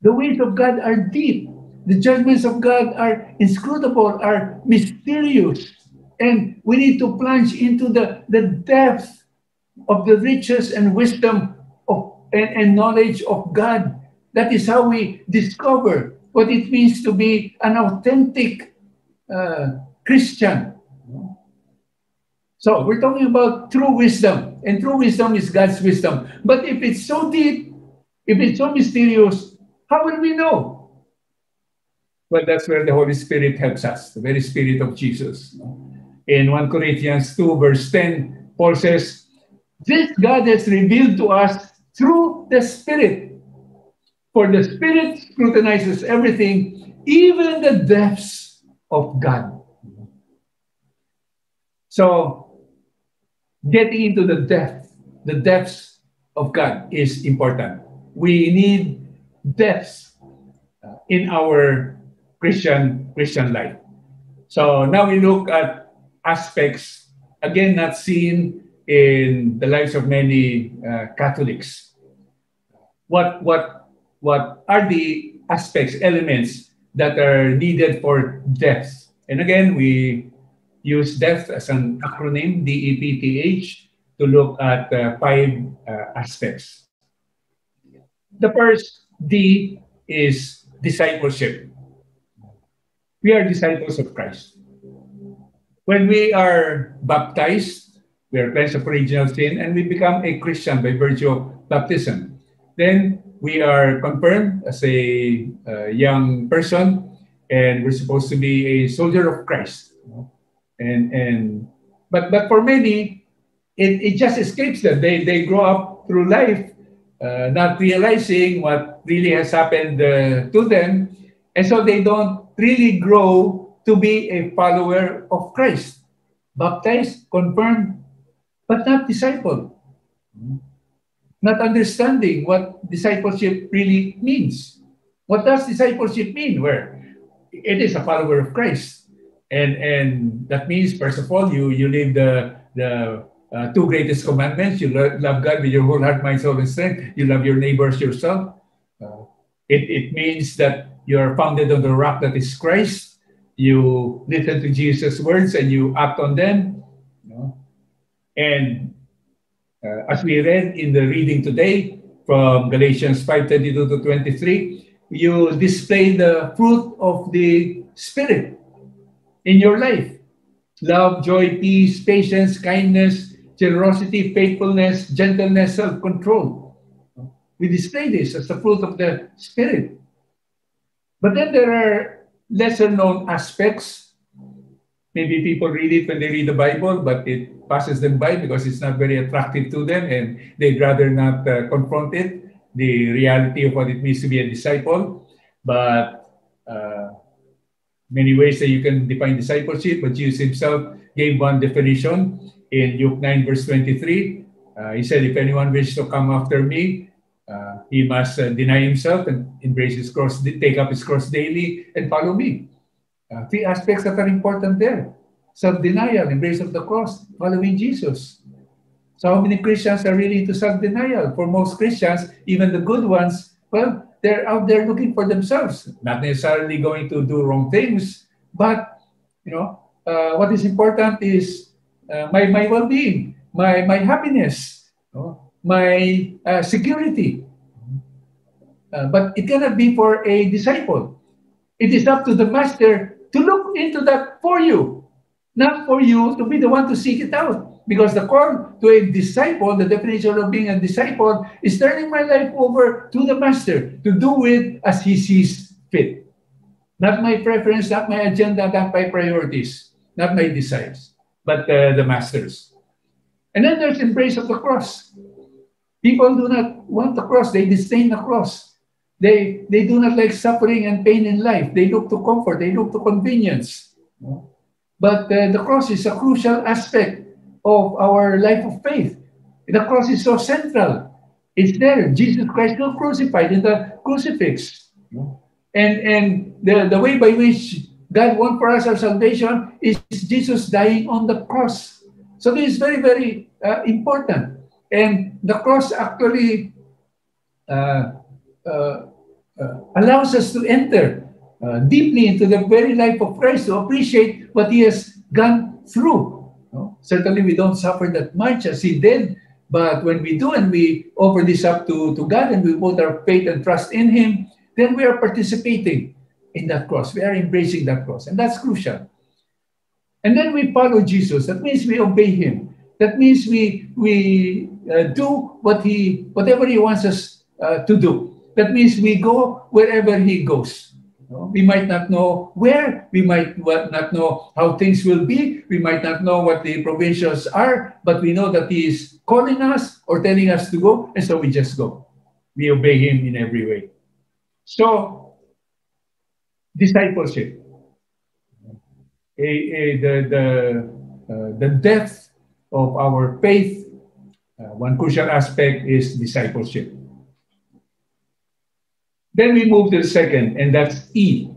The ways of God are deep. The judgments of God are inscrutable, are mysterious. And we need to plunge into the, the depth of the riches and wisdom of, and, and knowledge of God. That is how we discover what it means to be an authentic uh, Christian. So we're talking about true wisdom, and true wisdom is God's wisdom. But if it's so deep, if it's so mysterious, how will we know? Well, that's where the Holy Spirit helps us, the very Spirit of Jesus. In 1 Corinthians 2, verse 10, Paul says, This God has revealed to us through the Spirit. For the Spirit scrutinizes everything, even the depths of God. So, getting into the depth, the depths of God is important. We need depths uh, in our Christian Christian life. So now we look at aspects again not seen in the lives of many uh, Catholics. What what what are the aspects, elements that are needed for depth? And again, we use DEPTH as an acronym, D-E-P-T-H, to look at uh, five uh, aspects. The first D is discipleship. We are disciples of Christ. When we are baptized, we are cleansed of original sin, and we become a Christian by virtue of baptism. Then we are confirmed as a uh, young person, and we're supposed to be a soldier of Christ and and but but for many it, it just escapes them. They they grow up through life uh, not realizing what really has happened uh, to them. And so they don't really grow to be a follower of christ. Baptized confirmed but not disciple not understanding what discipleship really means. What does discipleship mean? Where it is a follower of christ and and that means first of all you you live the the uh, two greatest commandments. You lo- love god with your whole heart mind soul and strength. You love your neighbors yourself. Uh, it, it means that you're founded on the rock that is christ. You listen to jesus words and you act on them you know? and uh, as we read in the reading today from galatians 5.22 to 23 you display the fruit of the spirit in your life love, joy, peace, patience, kindness, generosity, faithfulness, gentleness, self control. We display this as the fruit of the Spirit. But then there are lesser known aspects. Maybe people read it when they read the Bible, but it passes them by because it's not very attractive to them and they'd rather not uh, confront it, the reality of what it means to be a disciple. But uh, many ways that you can define discipleship, but Jesus himself gave one definition in Luke 9, verse 23. Uh, he said, If anyone wishes to come after me, uh, he must uh, deny himself and embrace his cross, take up his cross daily, and follow me. Uh, three aspects that are important there self denial, embrace of the cross, following Jesus. So, how many Christians are really into self denial? For most Christians, even the good ones, well, they're out there looking for themselves, not necessarily going to do wrong things, but you know, uh, what is important is uh, my my well-being, my my happiness, you know, my uh, security. Uh, but it cannot be for a disciple. It is up to the master to look into that for you, not for you to be the one to seek it out. Because the call to a disciple, the definition of being a disciple, is turning my life over to the master to do with as he sees fit. Not my preference, not my agenda, not my priorities, not my desires, but uh, the master's. And then there's embrace of the cross. People do not want the cross, they disdain the cross. They, they do not like suffering and pain in life. They look to comfort, they look to convenience. But uh, the cross is a crucial aspect of our life of faith. The cross is so central. It's there. Jesus Christ was crucified in the crucifix. And, and the, the way by which God won for us our salvation is Jesus dying on the cross. So this is very, very uh, important. And the cross actually uh, uh, uh allows us to enter uh, deeply into the very life of Christ to appreciate what he has gone through? Certainly, we don't suffer that much as he did, but when we do and we offer this up to, to God and we put our faith and trust in Him, then we are participating in that cross. We are embracing that cross, and that's crucial. And then we follow Jesus. That means we obey Him. That means we we uh, do what He whatever He wants us uh, to do. That means we go wherever He goes. We might not know where, we might not know how things will be, we might not know what the provisions are, but we know that He is calling us or telling us to go, and so we just go. We obey Him in every way. So, discipleship. A, a, the, the, uh, the depth of our faith, uh, one crucial aspect is discipleship. Then we move to the second, and that's E,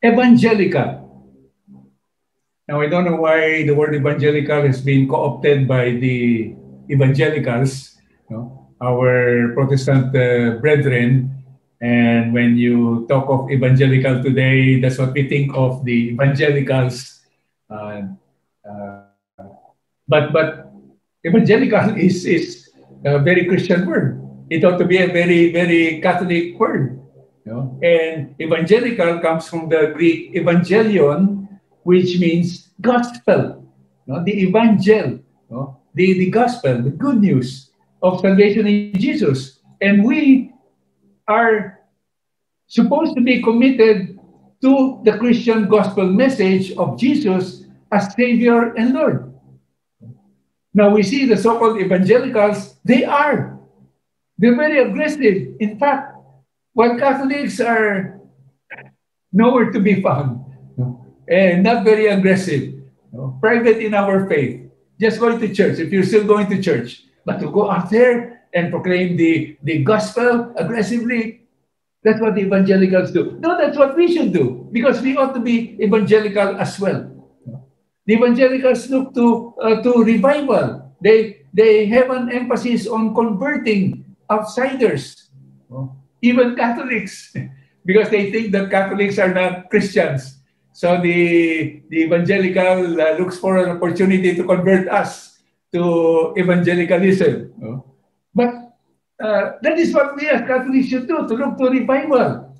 evangelical. Now, I don't know why the word evangelical has been co-opted by the evangelicals, you know, our Protestant uh, brethren. And when you talk of evangelical today, that's what we think of the evangelicals. Uh, uh, but but evangelical is, is a very Christian word it ought to be a very, very Catholic word. You know? And evangelical comes from the Greek evangelion, which means gospel. You know? The evangel, you know? the, the gospel, the good news of salvation in Jesus. And we are supposed to be committed to the Christian gospel message of Jesus as Savior and Lord. Now we see the so-called evangelicals, they are they're very aggressive. In fact, while Catholics are nowhere to be found and not very aggressive, private in our faith, just going to church if you're still going to church, but to go out there and proclaim the, the gospel aggressively, that's what the evangelicals do. No, that's what we should do because we ought to be evangelical as well. The evangelicals look to uh, to revival. They they have an emphasis on converting outsiders, even Catholics, because they think that Catholics are not Christians. So the, the evangelical uh, looks for an opportunity to convert us to evangelicalism. But uh, that is what we as Catholics should do, to look to revival,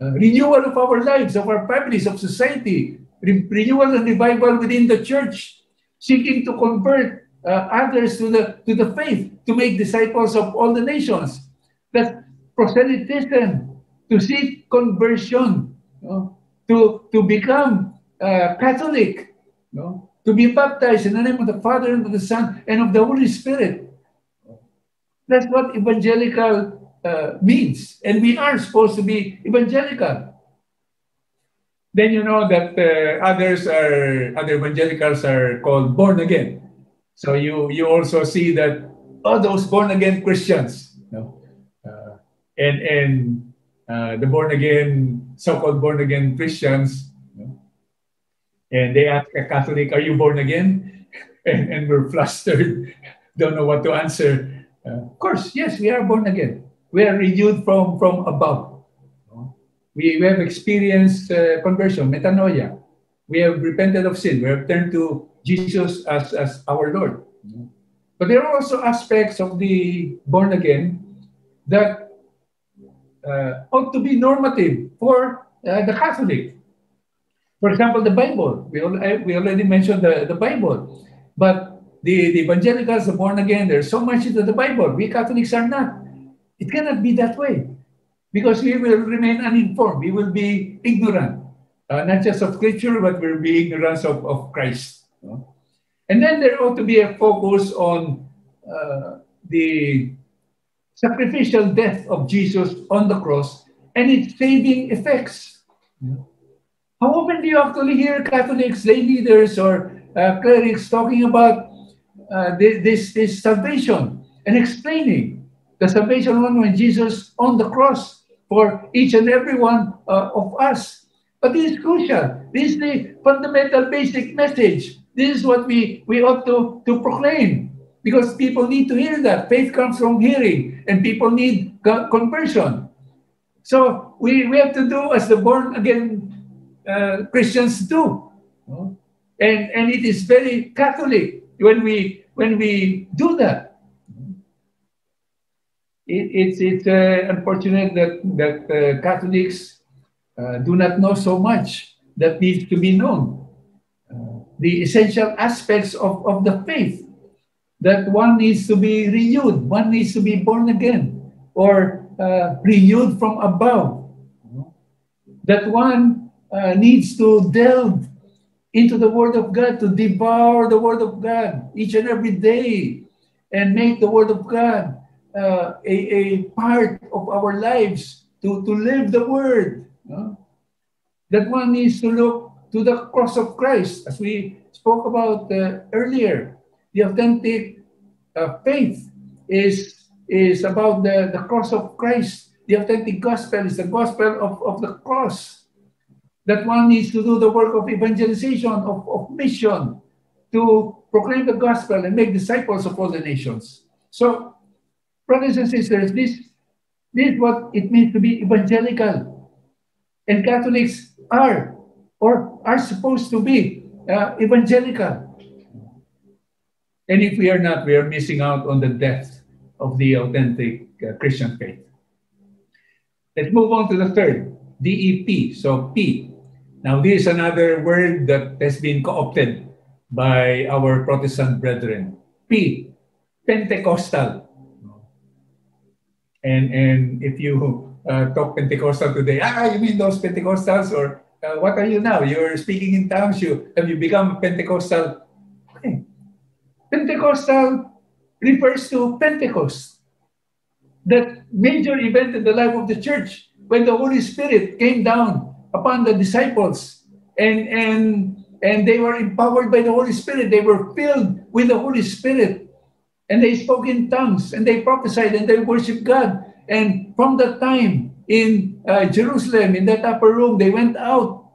uh, renewal of our lives, of our families, of society, re renewal and revival within the church, seeking to convert uh, others to the, to the faith, to make disciples of all the nations. That's proselytism, to seek conversion, to, to become uh, Catholic, to be baptized in the name of the Father and of the Son and of the Holy Spirit. That's what evangelical uh, means. And we are supposed to be evangelical. Then you know that uh, others are, other evangelicals are called born again. So you you also see that all those born again Christians, you know, uh, and and uh, the born again so-called born again Christians, you know, and they ask a Catholic, "Are you born again?" And, and we're flustered, don't know what to answer. Uh, of course, yes, we are born again. We are renewed from from above. We, we have experienced uh, conversion, metanoia. We have repented of sin. We have turned to Jesus as, as our Lord. But there are also aspects of the born again that uh, ought to be normative for uh, the Catholic. For example, the Bible. We, al- we already mentioned the, the Bible. But the, the evangelicals, the born again, there's so much into the Bible. We Catholics are not. It cannot be that way because we will remain uninformed. We will be ignorant, uh, not just of Scripture, but we'll be ignorant of, of Christ. no? And then there ought to be a focus on uh, the sacrificial death of Jesus on the cross and its saving effects. How often do you actually hear Catholics, lay leaders, or uh, clerics talking about uh, this, this salvation and explaining the salvation one when Jesus on the cross for each and every one uh, of us? But this is crucial. This is the fundamental basic message. This is what we, we ought to, to proclaim because people need to hear that. Faith comes from hearing, and people need conversion. So we, we have to do as the born again uh, Christians do. And, and it is very Catholic when we, when we do that. It, it's it's uh, unfortunate that, that uh, Catholics uh, do not know so much that needs to be known. The essential aspects of, of the faith that one needs to be renewed, one needs to be born again or uh, renewed from above. That one uh, needs to delve into the Word of God, to devour the Word of God each and every day and make the Word of God uh, a, a part of our lives, to, to live the Word. That one needs to look to the cross of Christ, as we spoke about uh, earlier. The authentic uh, faith is, is about the, the cross of Christ. The authentic gospel is the gospel of, of the cross. That one needs to do the work of evangelization, of, of mission, to proclaim the gospel and make disciples of all the nations. So, brothers and sisters, this, this is what it means to be evangelical. And Catholics are or are supposed to be uh, evangelical. And if we are not, we are missing out on the depth of the authentic uh, Christian faith. Let's move on to the third, DEP. So P. Now, this is another word that has been co-opted by our Protestant brethren. P, Pentecostal. And and if you uh, talk Pentecostal today, ah, you mean those Pentecostals, or uh, what are you now? You're speaking in tongues. You have you become Pentecostal? Okay. Pentecostal refers to Pentecost, that major event in the life of the church when the Holy Spirit came down upon the disciples and and and they were empowered by the Holy Spirit. They were filled with the Holy Spirit and they spoke in tongues and they prophesied and they worshiped God. And from that time in uh, Jerusalem, in that upper room, they went out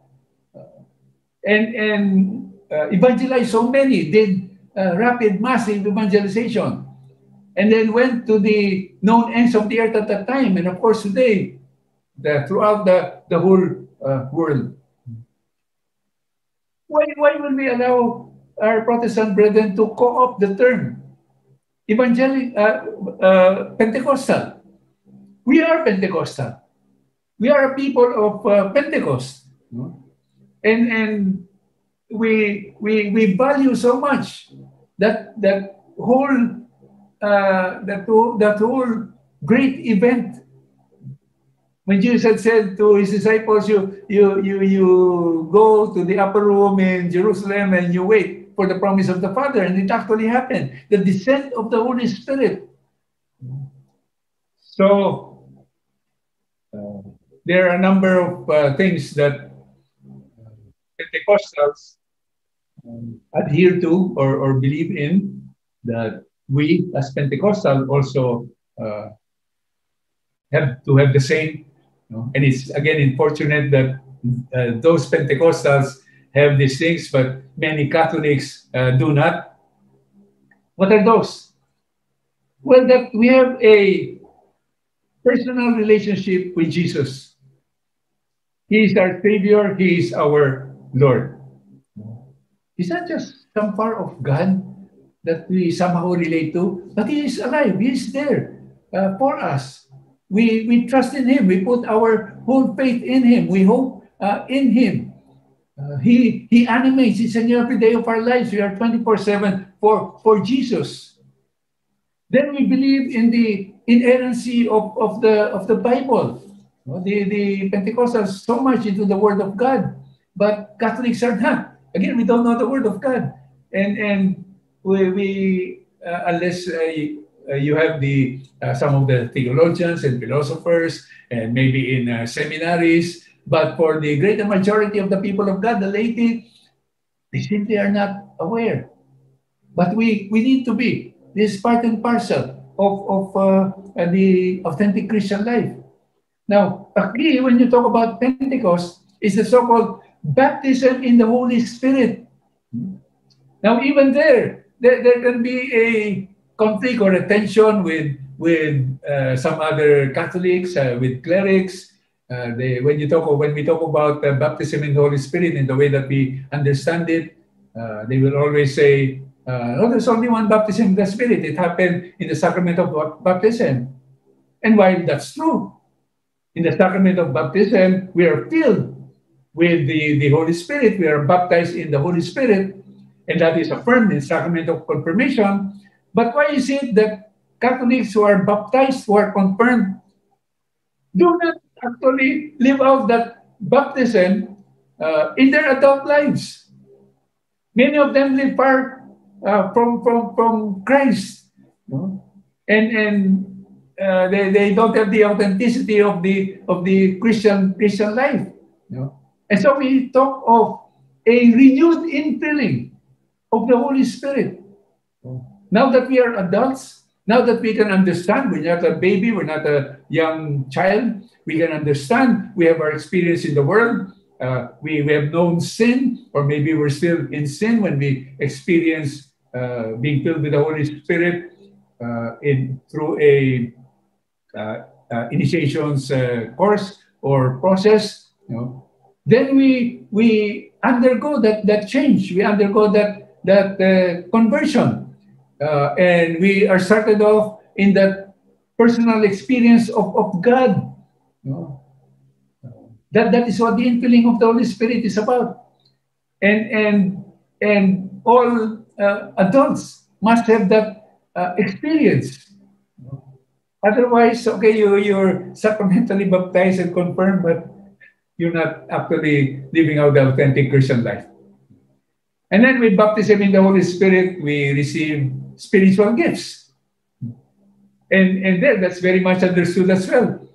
and and uh, evangelized so many, did uh, rapid, massive evangelization, and then went to the known ends of the earth at that time, and of course today, the, throughout the the whole uh, world. Why why will we allow our Protestant brethren to co-opt the term evangelic uh, uh, Pentecostal? We are Pentecostal. We are a people of uh, Pentecost. no? and and we we we value so much that that whole uh, that that whole great event when Jesus had said to his disciples, you you you you go to the upper room in Jerusalem and you wait for the promise of the Father, and it actually happened. The descent of the Holy Spirit. So there are a number of uh, things that Pentecostals um, adhere to or, or believe in that we as Pentecostal also uh, have to have the same. you know. And it's again unfortunate that uh, those Pentecostals have these things, but many Catholics uh, do not. What are those? Well, that we have a personal relationship with Jesus. He is our Savior, He is our Lord. He's not just some part of God that we somehow relate to, but He is alive, He is there uh, for us. we, we trust in Him. We put our whole faith in Him. We hope uh, in Him. Uh, he, he animates each and every day of our lives. We are 24 7 for, for Jesus. Then we believe in the inerrancy of, of, the, of the Bible. The, the Pentecostals so much into the Word of God, but Catholics are not. Again, we don't know the Word of God. And, and we, we uh, unless uh, uh, you have the uh, some of the theologians and philosophers and maybe in uh, seminaries but for the greater majority of the people of god the laity they simply are not aware but we we need to be this part and parcel of of uh, the authentic christian life now key when you talk about pentecost it's the so-called baptism in the holy spirit now even there there, there can be a conflict or a tension with with uh, some other Catholics, uh, with clerics. Uh, they, when you talk when we talk about uh, baptism in the Holy Spirit in the way that we understand it, uh, they will always say, "Oh, there's only one baptism in the Spirit. It happened in the sacrament of baptism." And while that's true, in the sacrament of baptism, we are filled with the, the Holy Spirit. We are baptized in the Holy Spirit, and that is affirmed in the sacrament of confirmation. But why is it that Catholics who are baptized, who are confirmed, do not actually live out that baptism uh, in their adult lives? Many of them live far uh, from, from, from Christ. And, and uh, they, they don't have the authenticity of the, of the Christian, Christian life. And so we talk of a renewed infilling of the Holy Spirit. Now that we are adults, now that we can understand, we're not a baby, we're not a young child, we can understand, we have our experience in the world, uh, we, we have known sin, or maybe we're still in sin when we experience uh, being filled with the Holy Spirit uh, in through a initiations uh, course or process. You know, then we we undergo that that change. We undergo that that conversion uh, and we are started off in that personal experience of, of God. You know? That, that is what the infilling of the Holy Spirit is about. And, and, and all uh, adults must have that uh, experience. Otherwise, okay, you, you're sacramentally baptized and confirmed, but you're not actually living out the authentic Christian life. And then with baptism in the Holy Spirit, we receive spiritual gifts. And, and there, that's very much understood as well.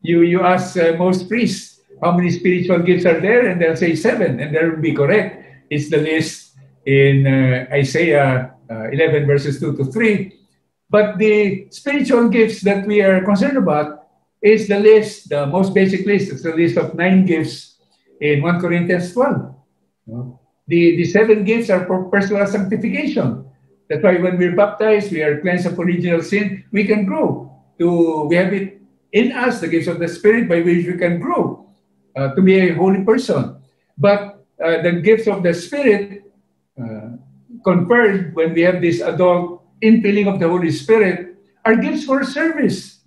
You, you ask uh, most priests, how many spiritual gifts are there? And they'll say seven, and they'll be correct. It's the list in uh, Isaiah uh, 11, verses 2 to 3. But the spiritual gifts that we are concerned about is the list, the most basic list. It's the list of nine gifts in 1 Corinthians 12. The, the seven gifts are for personal sanctification. That's why when we're baptized, we are cleansed of original sin. We can grow to, we have it in us, the gifts of the Spirit, by which we can grow uh, to be a holy person. But uh, the gifts of the Spirit uh, conferred when we have this adult infilling of the Holy Spirit are gifts for service.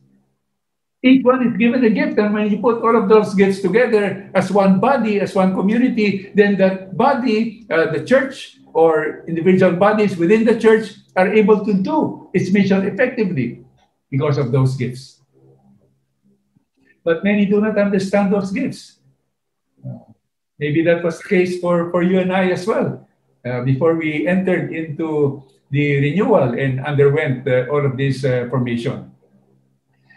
Each one is given a gift, and when you put all of those gifts together as one body, as one community, then that body, uh, the church, or individual bodies within the church are able to do its mission effectively because of those gifts. But many do not understand those gifts. maybe that was the case for, for you and I as well. Uh, before we entered into the renewal and underwent uh, all of this uh, formation.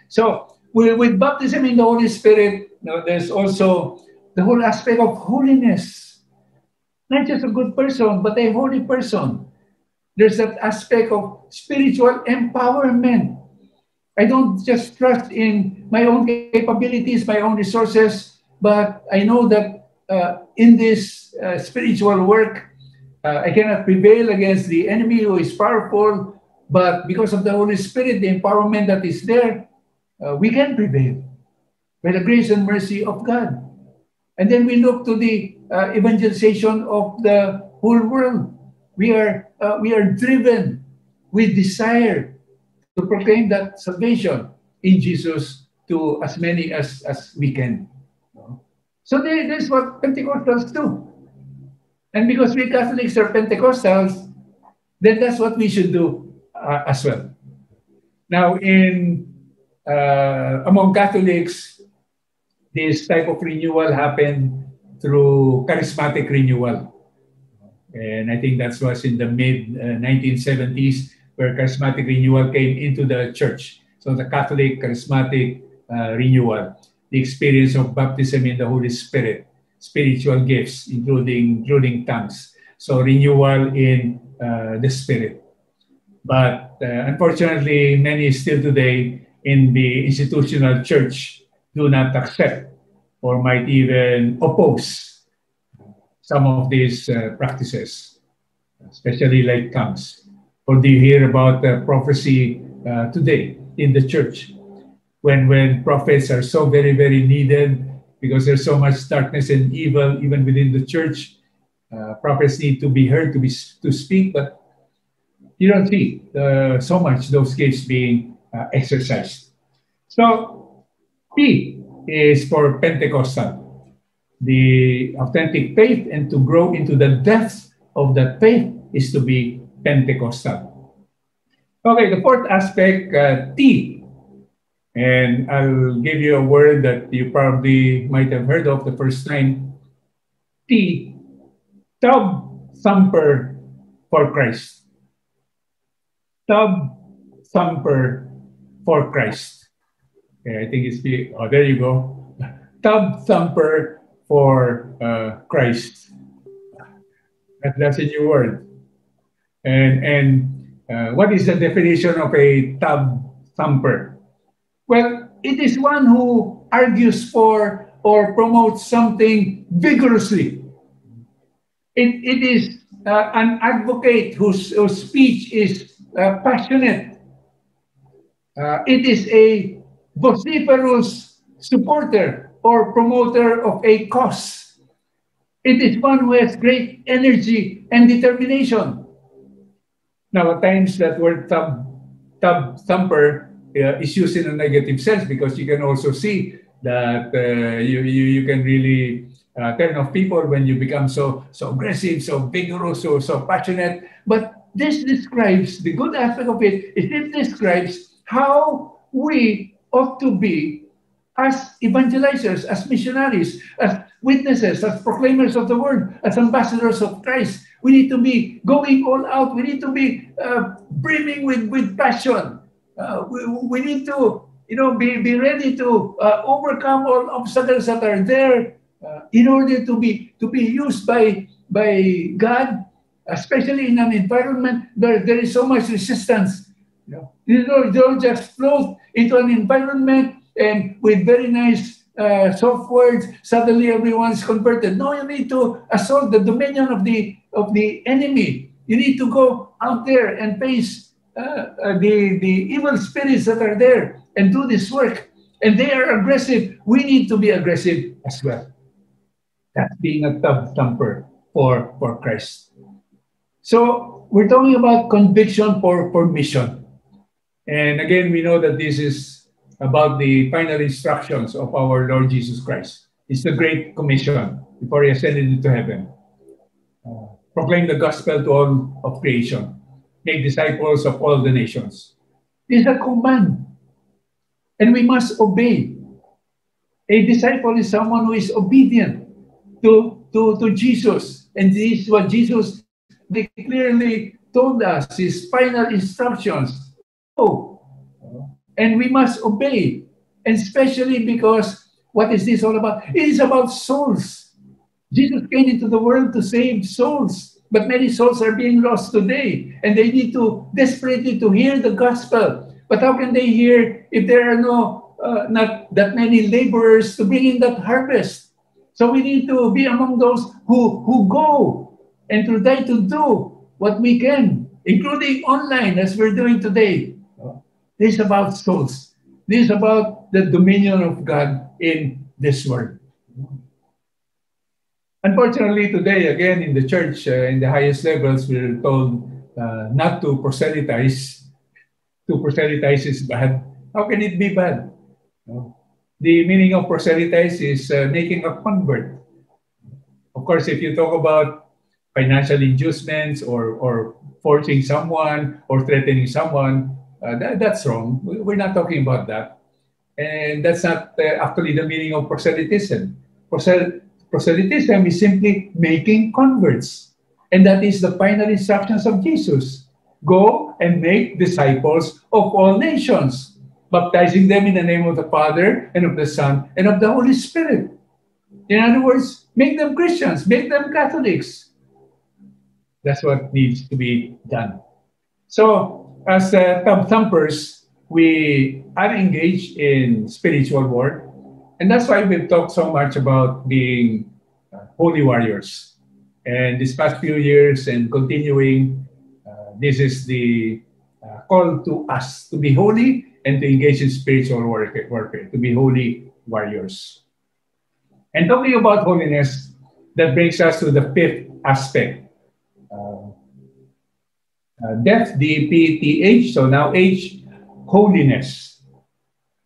So, with, baptism in the Holy Spirit, you know, there's also the whole aspect of holiness not just a good person, but a holy person. There's that aspect of spiritual empowerment. I don't just trust in my own capabilities, my own resources, but I know that uh, in this uh, spiritual work, uh, I cannot prevail against the enemy who is powerful, but because of the Holy Spirit, the empowerment that is there, uh, we can prevail by the grace and mercy of God. And then we look to the uh, evangelization of the whole world. We are, uh, we are driven with desire to proclaim that salvation in Jesus to as many as, as we can. So that's what Pentecostals do. And because we Catholics are Pentecostals, then that's what we should do uh, as well. Now, in uh, among Catholics, this type of renewal happened through charismatic renewal. And I think that was in the mid uh, 1970s where charismatic renewal came into the church. So the Catholic charismatic uh, renewal, the experience of baptism in the Holy Spirit, spiritual gifts, including, including tongues. So renewal in uh, the Spirit. But uh, unfortunately, many still today in the institutional church do not accept or might even oppose some of these uh, practices, especially like tongues. Or do you hear about the prophecy uh, today in the church? When, when prophets are so very, very needed because there's so much darkness and evil even within the church. Uh, prophets need to be heard to be to speak, but you don't see uh, so much those gifts being uh, exercised. So P is for Pentecostal the authentic faith and to grow into the depth of that faith is to be Pentecostal. Okay, the fourth aspect, uh, T. And I'll give you a word that you probably might have heard of the first time. T. Tub thumper for Christ. Tub thumper for Christ. Okay, I think it's the, oh, there you go. Tub thumper for uh, Christ. That, that's a new word. And, and uh, what is the definition of a tub thumper? Well, it is one who argues for or promotes something vigorously. It, it is uh, an advocate whose, whose speech is uh, passionate. Uh, it is a vociferous supporter or promoter of a cause. It is one who has great energy and determination. Now, at times that word tub, tub thumper uh, is used in a negative sense because you can also see that uh, you, you, you can really uh, turn off people when you become so, so aggressive, so vigorous, so, so passionate. But this describes the good aspect of it is it describes how we ought to be as evangelizers, as missionaries, as witnesses, as proclaimers of the word, as ambassadors of Christ. We need to be going all out. We need to be uh, brimming with, with passion. Uh, we, we need to, you know, be, be ready to uh, overcome all obstacles that are there uh, in order to be to be used by by God, especially in an environment where there is so much resistance. You know, you don't, you don't just float into an environment and with very nice uh, soft words, suddenly everyone is converted. No, you need to assault the dominion of the of the enemy. You need to go out there and face uh, the the evil spirits that are there and do this work. And they are aggressive. We need to be aggressive as well. That's being a tub thumper for for Christ. So we're talking about conviction for for mission. And again, we know that this is about the final instructions of our Lord Jesus Christ. It's the Great Commission before he ascended into heaven. Uh, proclaim the gospel to all of creation. Make disciples of all the nations. This is a command. And we must obey. A disciple is someone who is obedient to, to, to Jesus. And this is what Jesus clearly told us, his final instructions. Oh, and we must obey. And especially because what is this all about? It is about souls. Jesus came into the world to save souls, but many souls are being lost today, and they need to desperately to hear the gospel. But how can they hear if there are no uh, not that many laborers to bring in that harvest? So we need to be among those who who go and to try to do what we can, including online as we're doing today. This is about souls. This is about the dominion of God in this world. Unfortunately, today, again, in the church, uh, in the highest levels, we're told uh, not to proselytize. To proselytize is bad. How can it be bad? No. the meaning of proselytize is uh, making a convert. Of course, if you talk about financial inducements or, or forcing someone or threatening someone, uh, that, that's wrong. We're not talking about that. And that's not uh, actually the meaning of proselytism. Prosel- proselytism is simply making converts. And that is the final instructions of Jesus. Go and make disciples of all nations baptizing them in the name of the Father and of the Son and of the Holy Spirit. In other words, make them Christians, make them Catholics. That's what needs to be done. So, as uh, thumpers, we are engaged in spiritual work, and that's why we've talked so much about being uh, holy warriors. And these past few years and continuing, uh, this is the uh, call to us to be holy and to engage in spiritual warfare, to be holy warriors. And talking about holiness, that brings us to the fifth aspect. Uh, uh, death, D-E-P-T-H, so now H, holiness.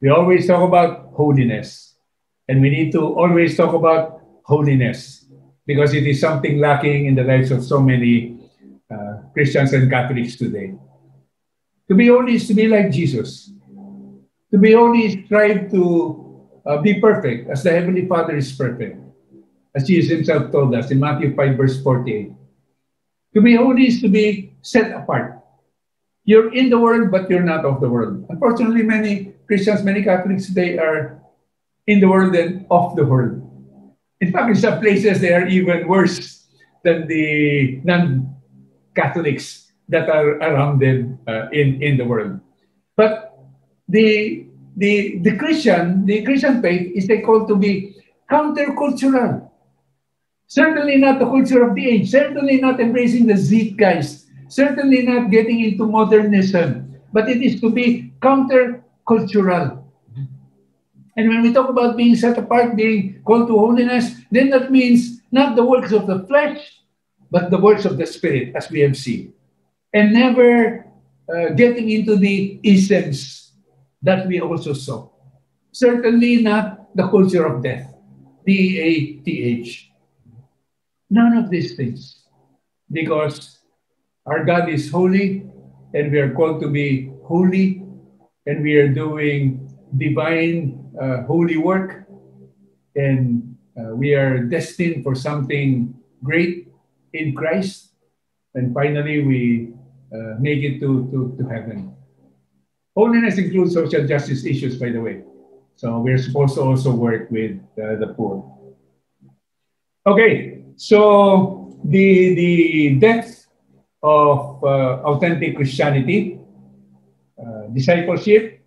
We always talk about holiness. And we need to always talk about holiness because it is something lacking in the lives of so many uh, Christians and Catholics today. To be holy is to be like Jesus. To be holy is strive to uh, be perfect as the Heavenly Father is perfect. As Jesus himself told us in Matthew 5 verse 48. To be holy is to be set apart. You're in the world, but you're not of the world. Unfortunately, many Christians, many Catholics today are in the world and of the world. In fact, in some places, they are even worse than the non-Catholics that are around them uh, in, in the world. But the the the Christian the Christian faith is called to be countercultural. Certainly not the culture of the age. Certainly not embracing the zeitgeist. Certainly not getting into modernism. But it is to be countercultural. And when we talk about being set apart, being called to holiness, then that means not the works of the flesh, but the works of the Spirit, as we have seen. And never uh, getting into the isms that we also saw. Certainly not the culture of death, D-A-T-H. None of these things. Because our God is holy and we are called to be holy and we are doing divine uh, holy work and uh, we are destined for something great in Christ and finally we uh, make it to, to, to heaven. Holiness includes social justice issues, by the way. So we're supposed to also work with uh, the poor. Okay, so the, the depth of uh, authentic Christianity, uh, discipleship,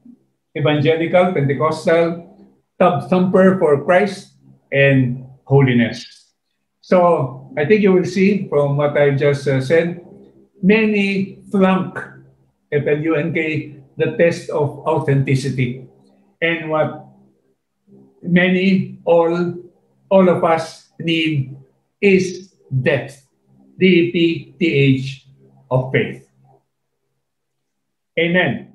evangelical, Pentecostal, tub thumper for Christ, and holiness. So I think you will see from what I just uh, said, many flunk, F-L-U-N-K, the test of authenticity. And what many, all, all of us need is depth, D-E-P-T-H of faith. Amen.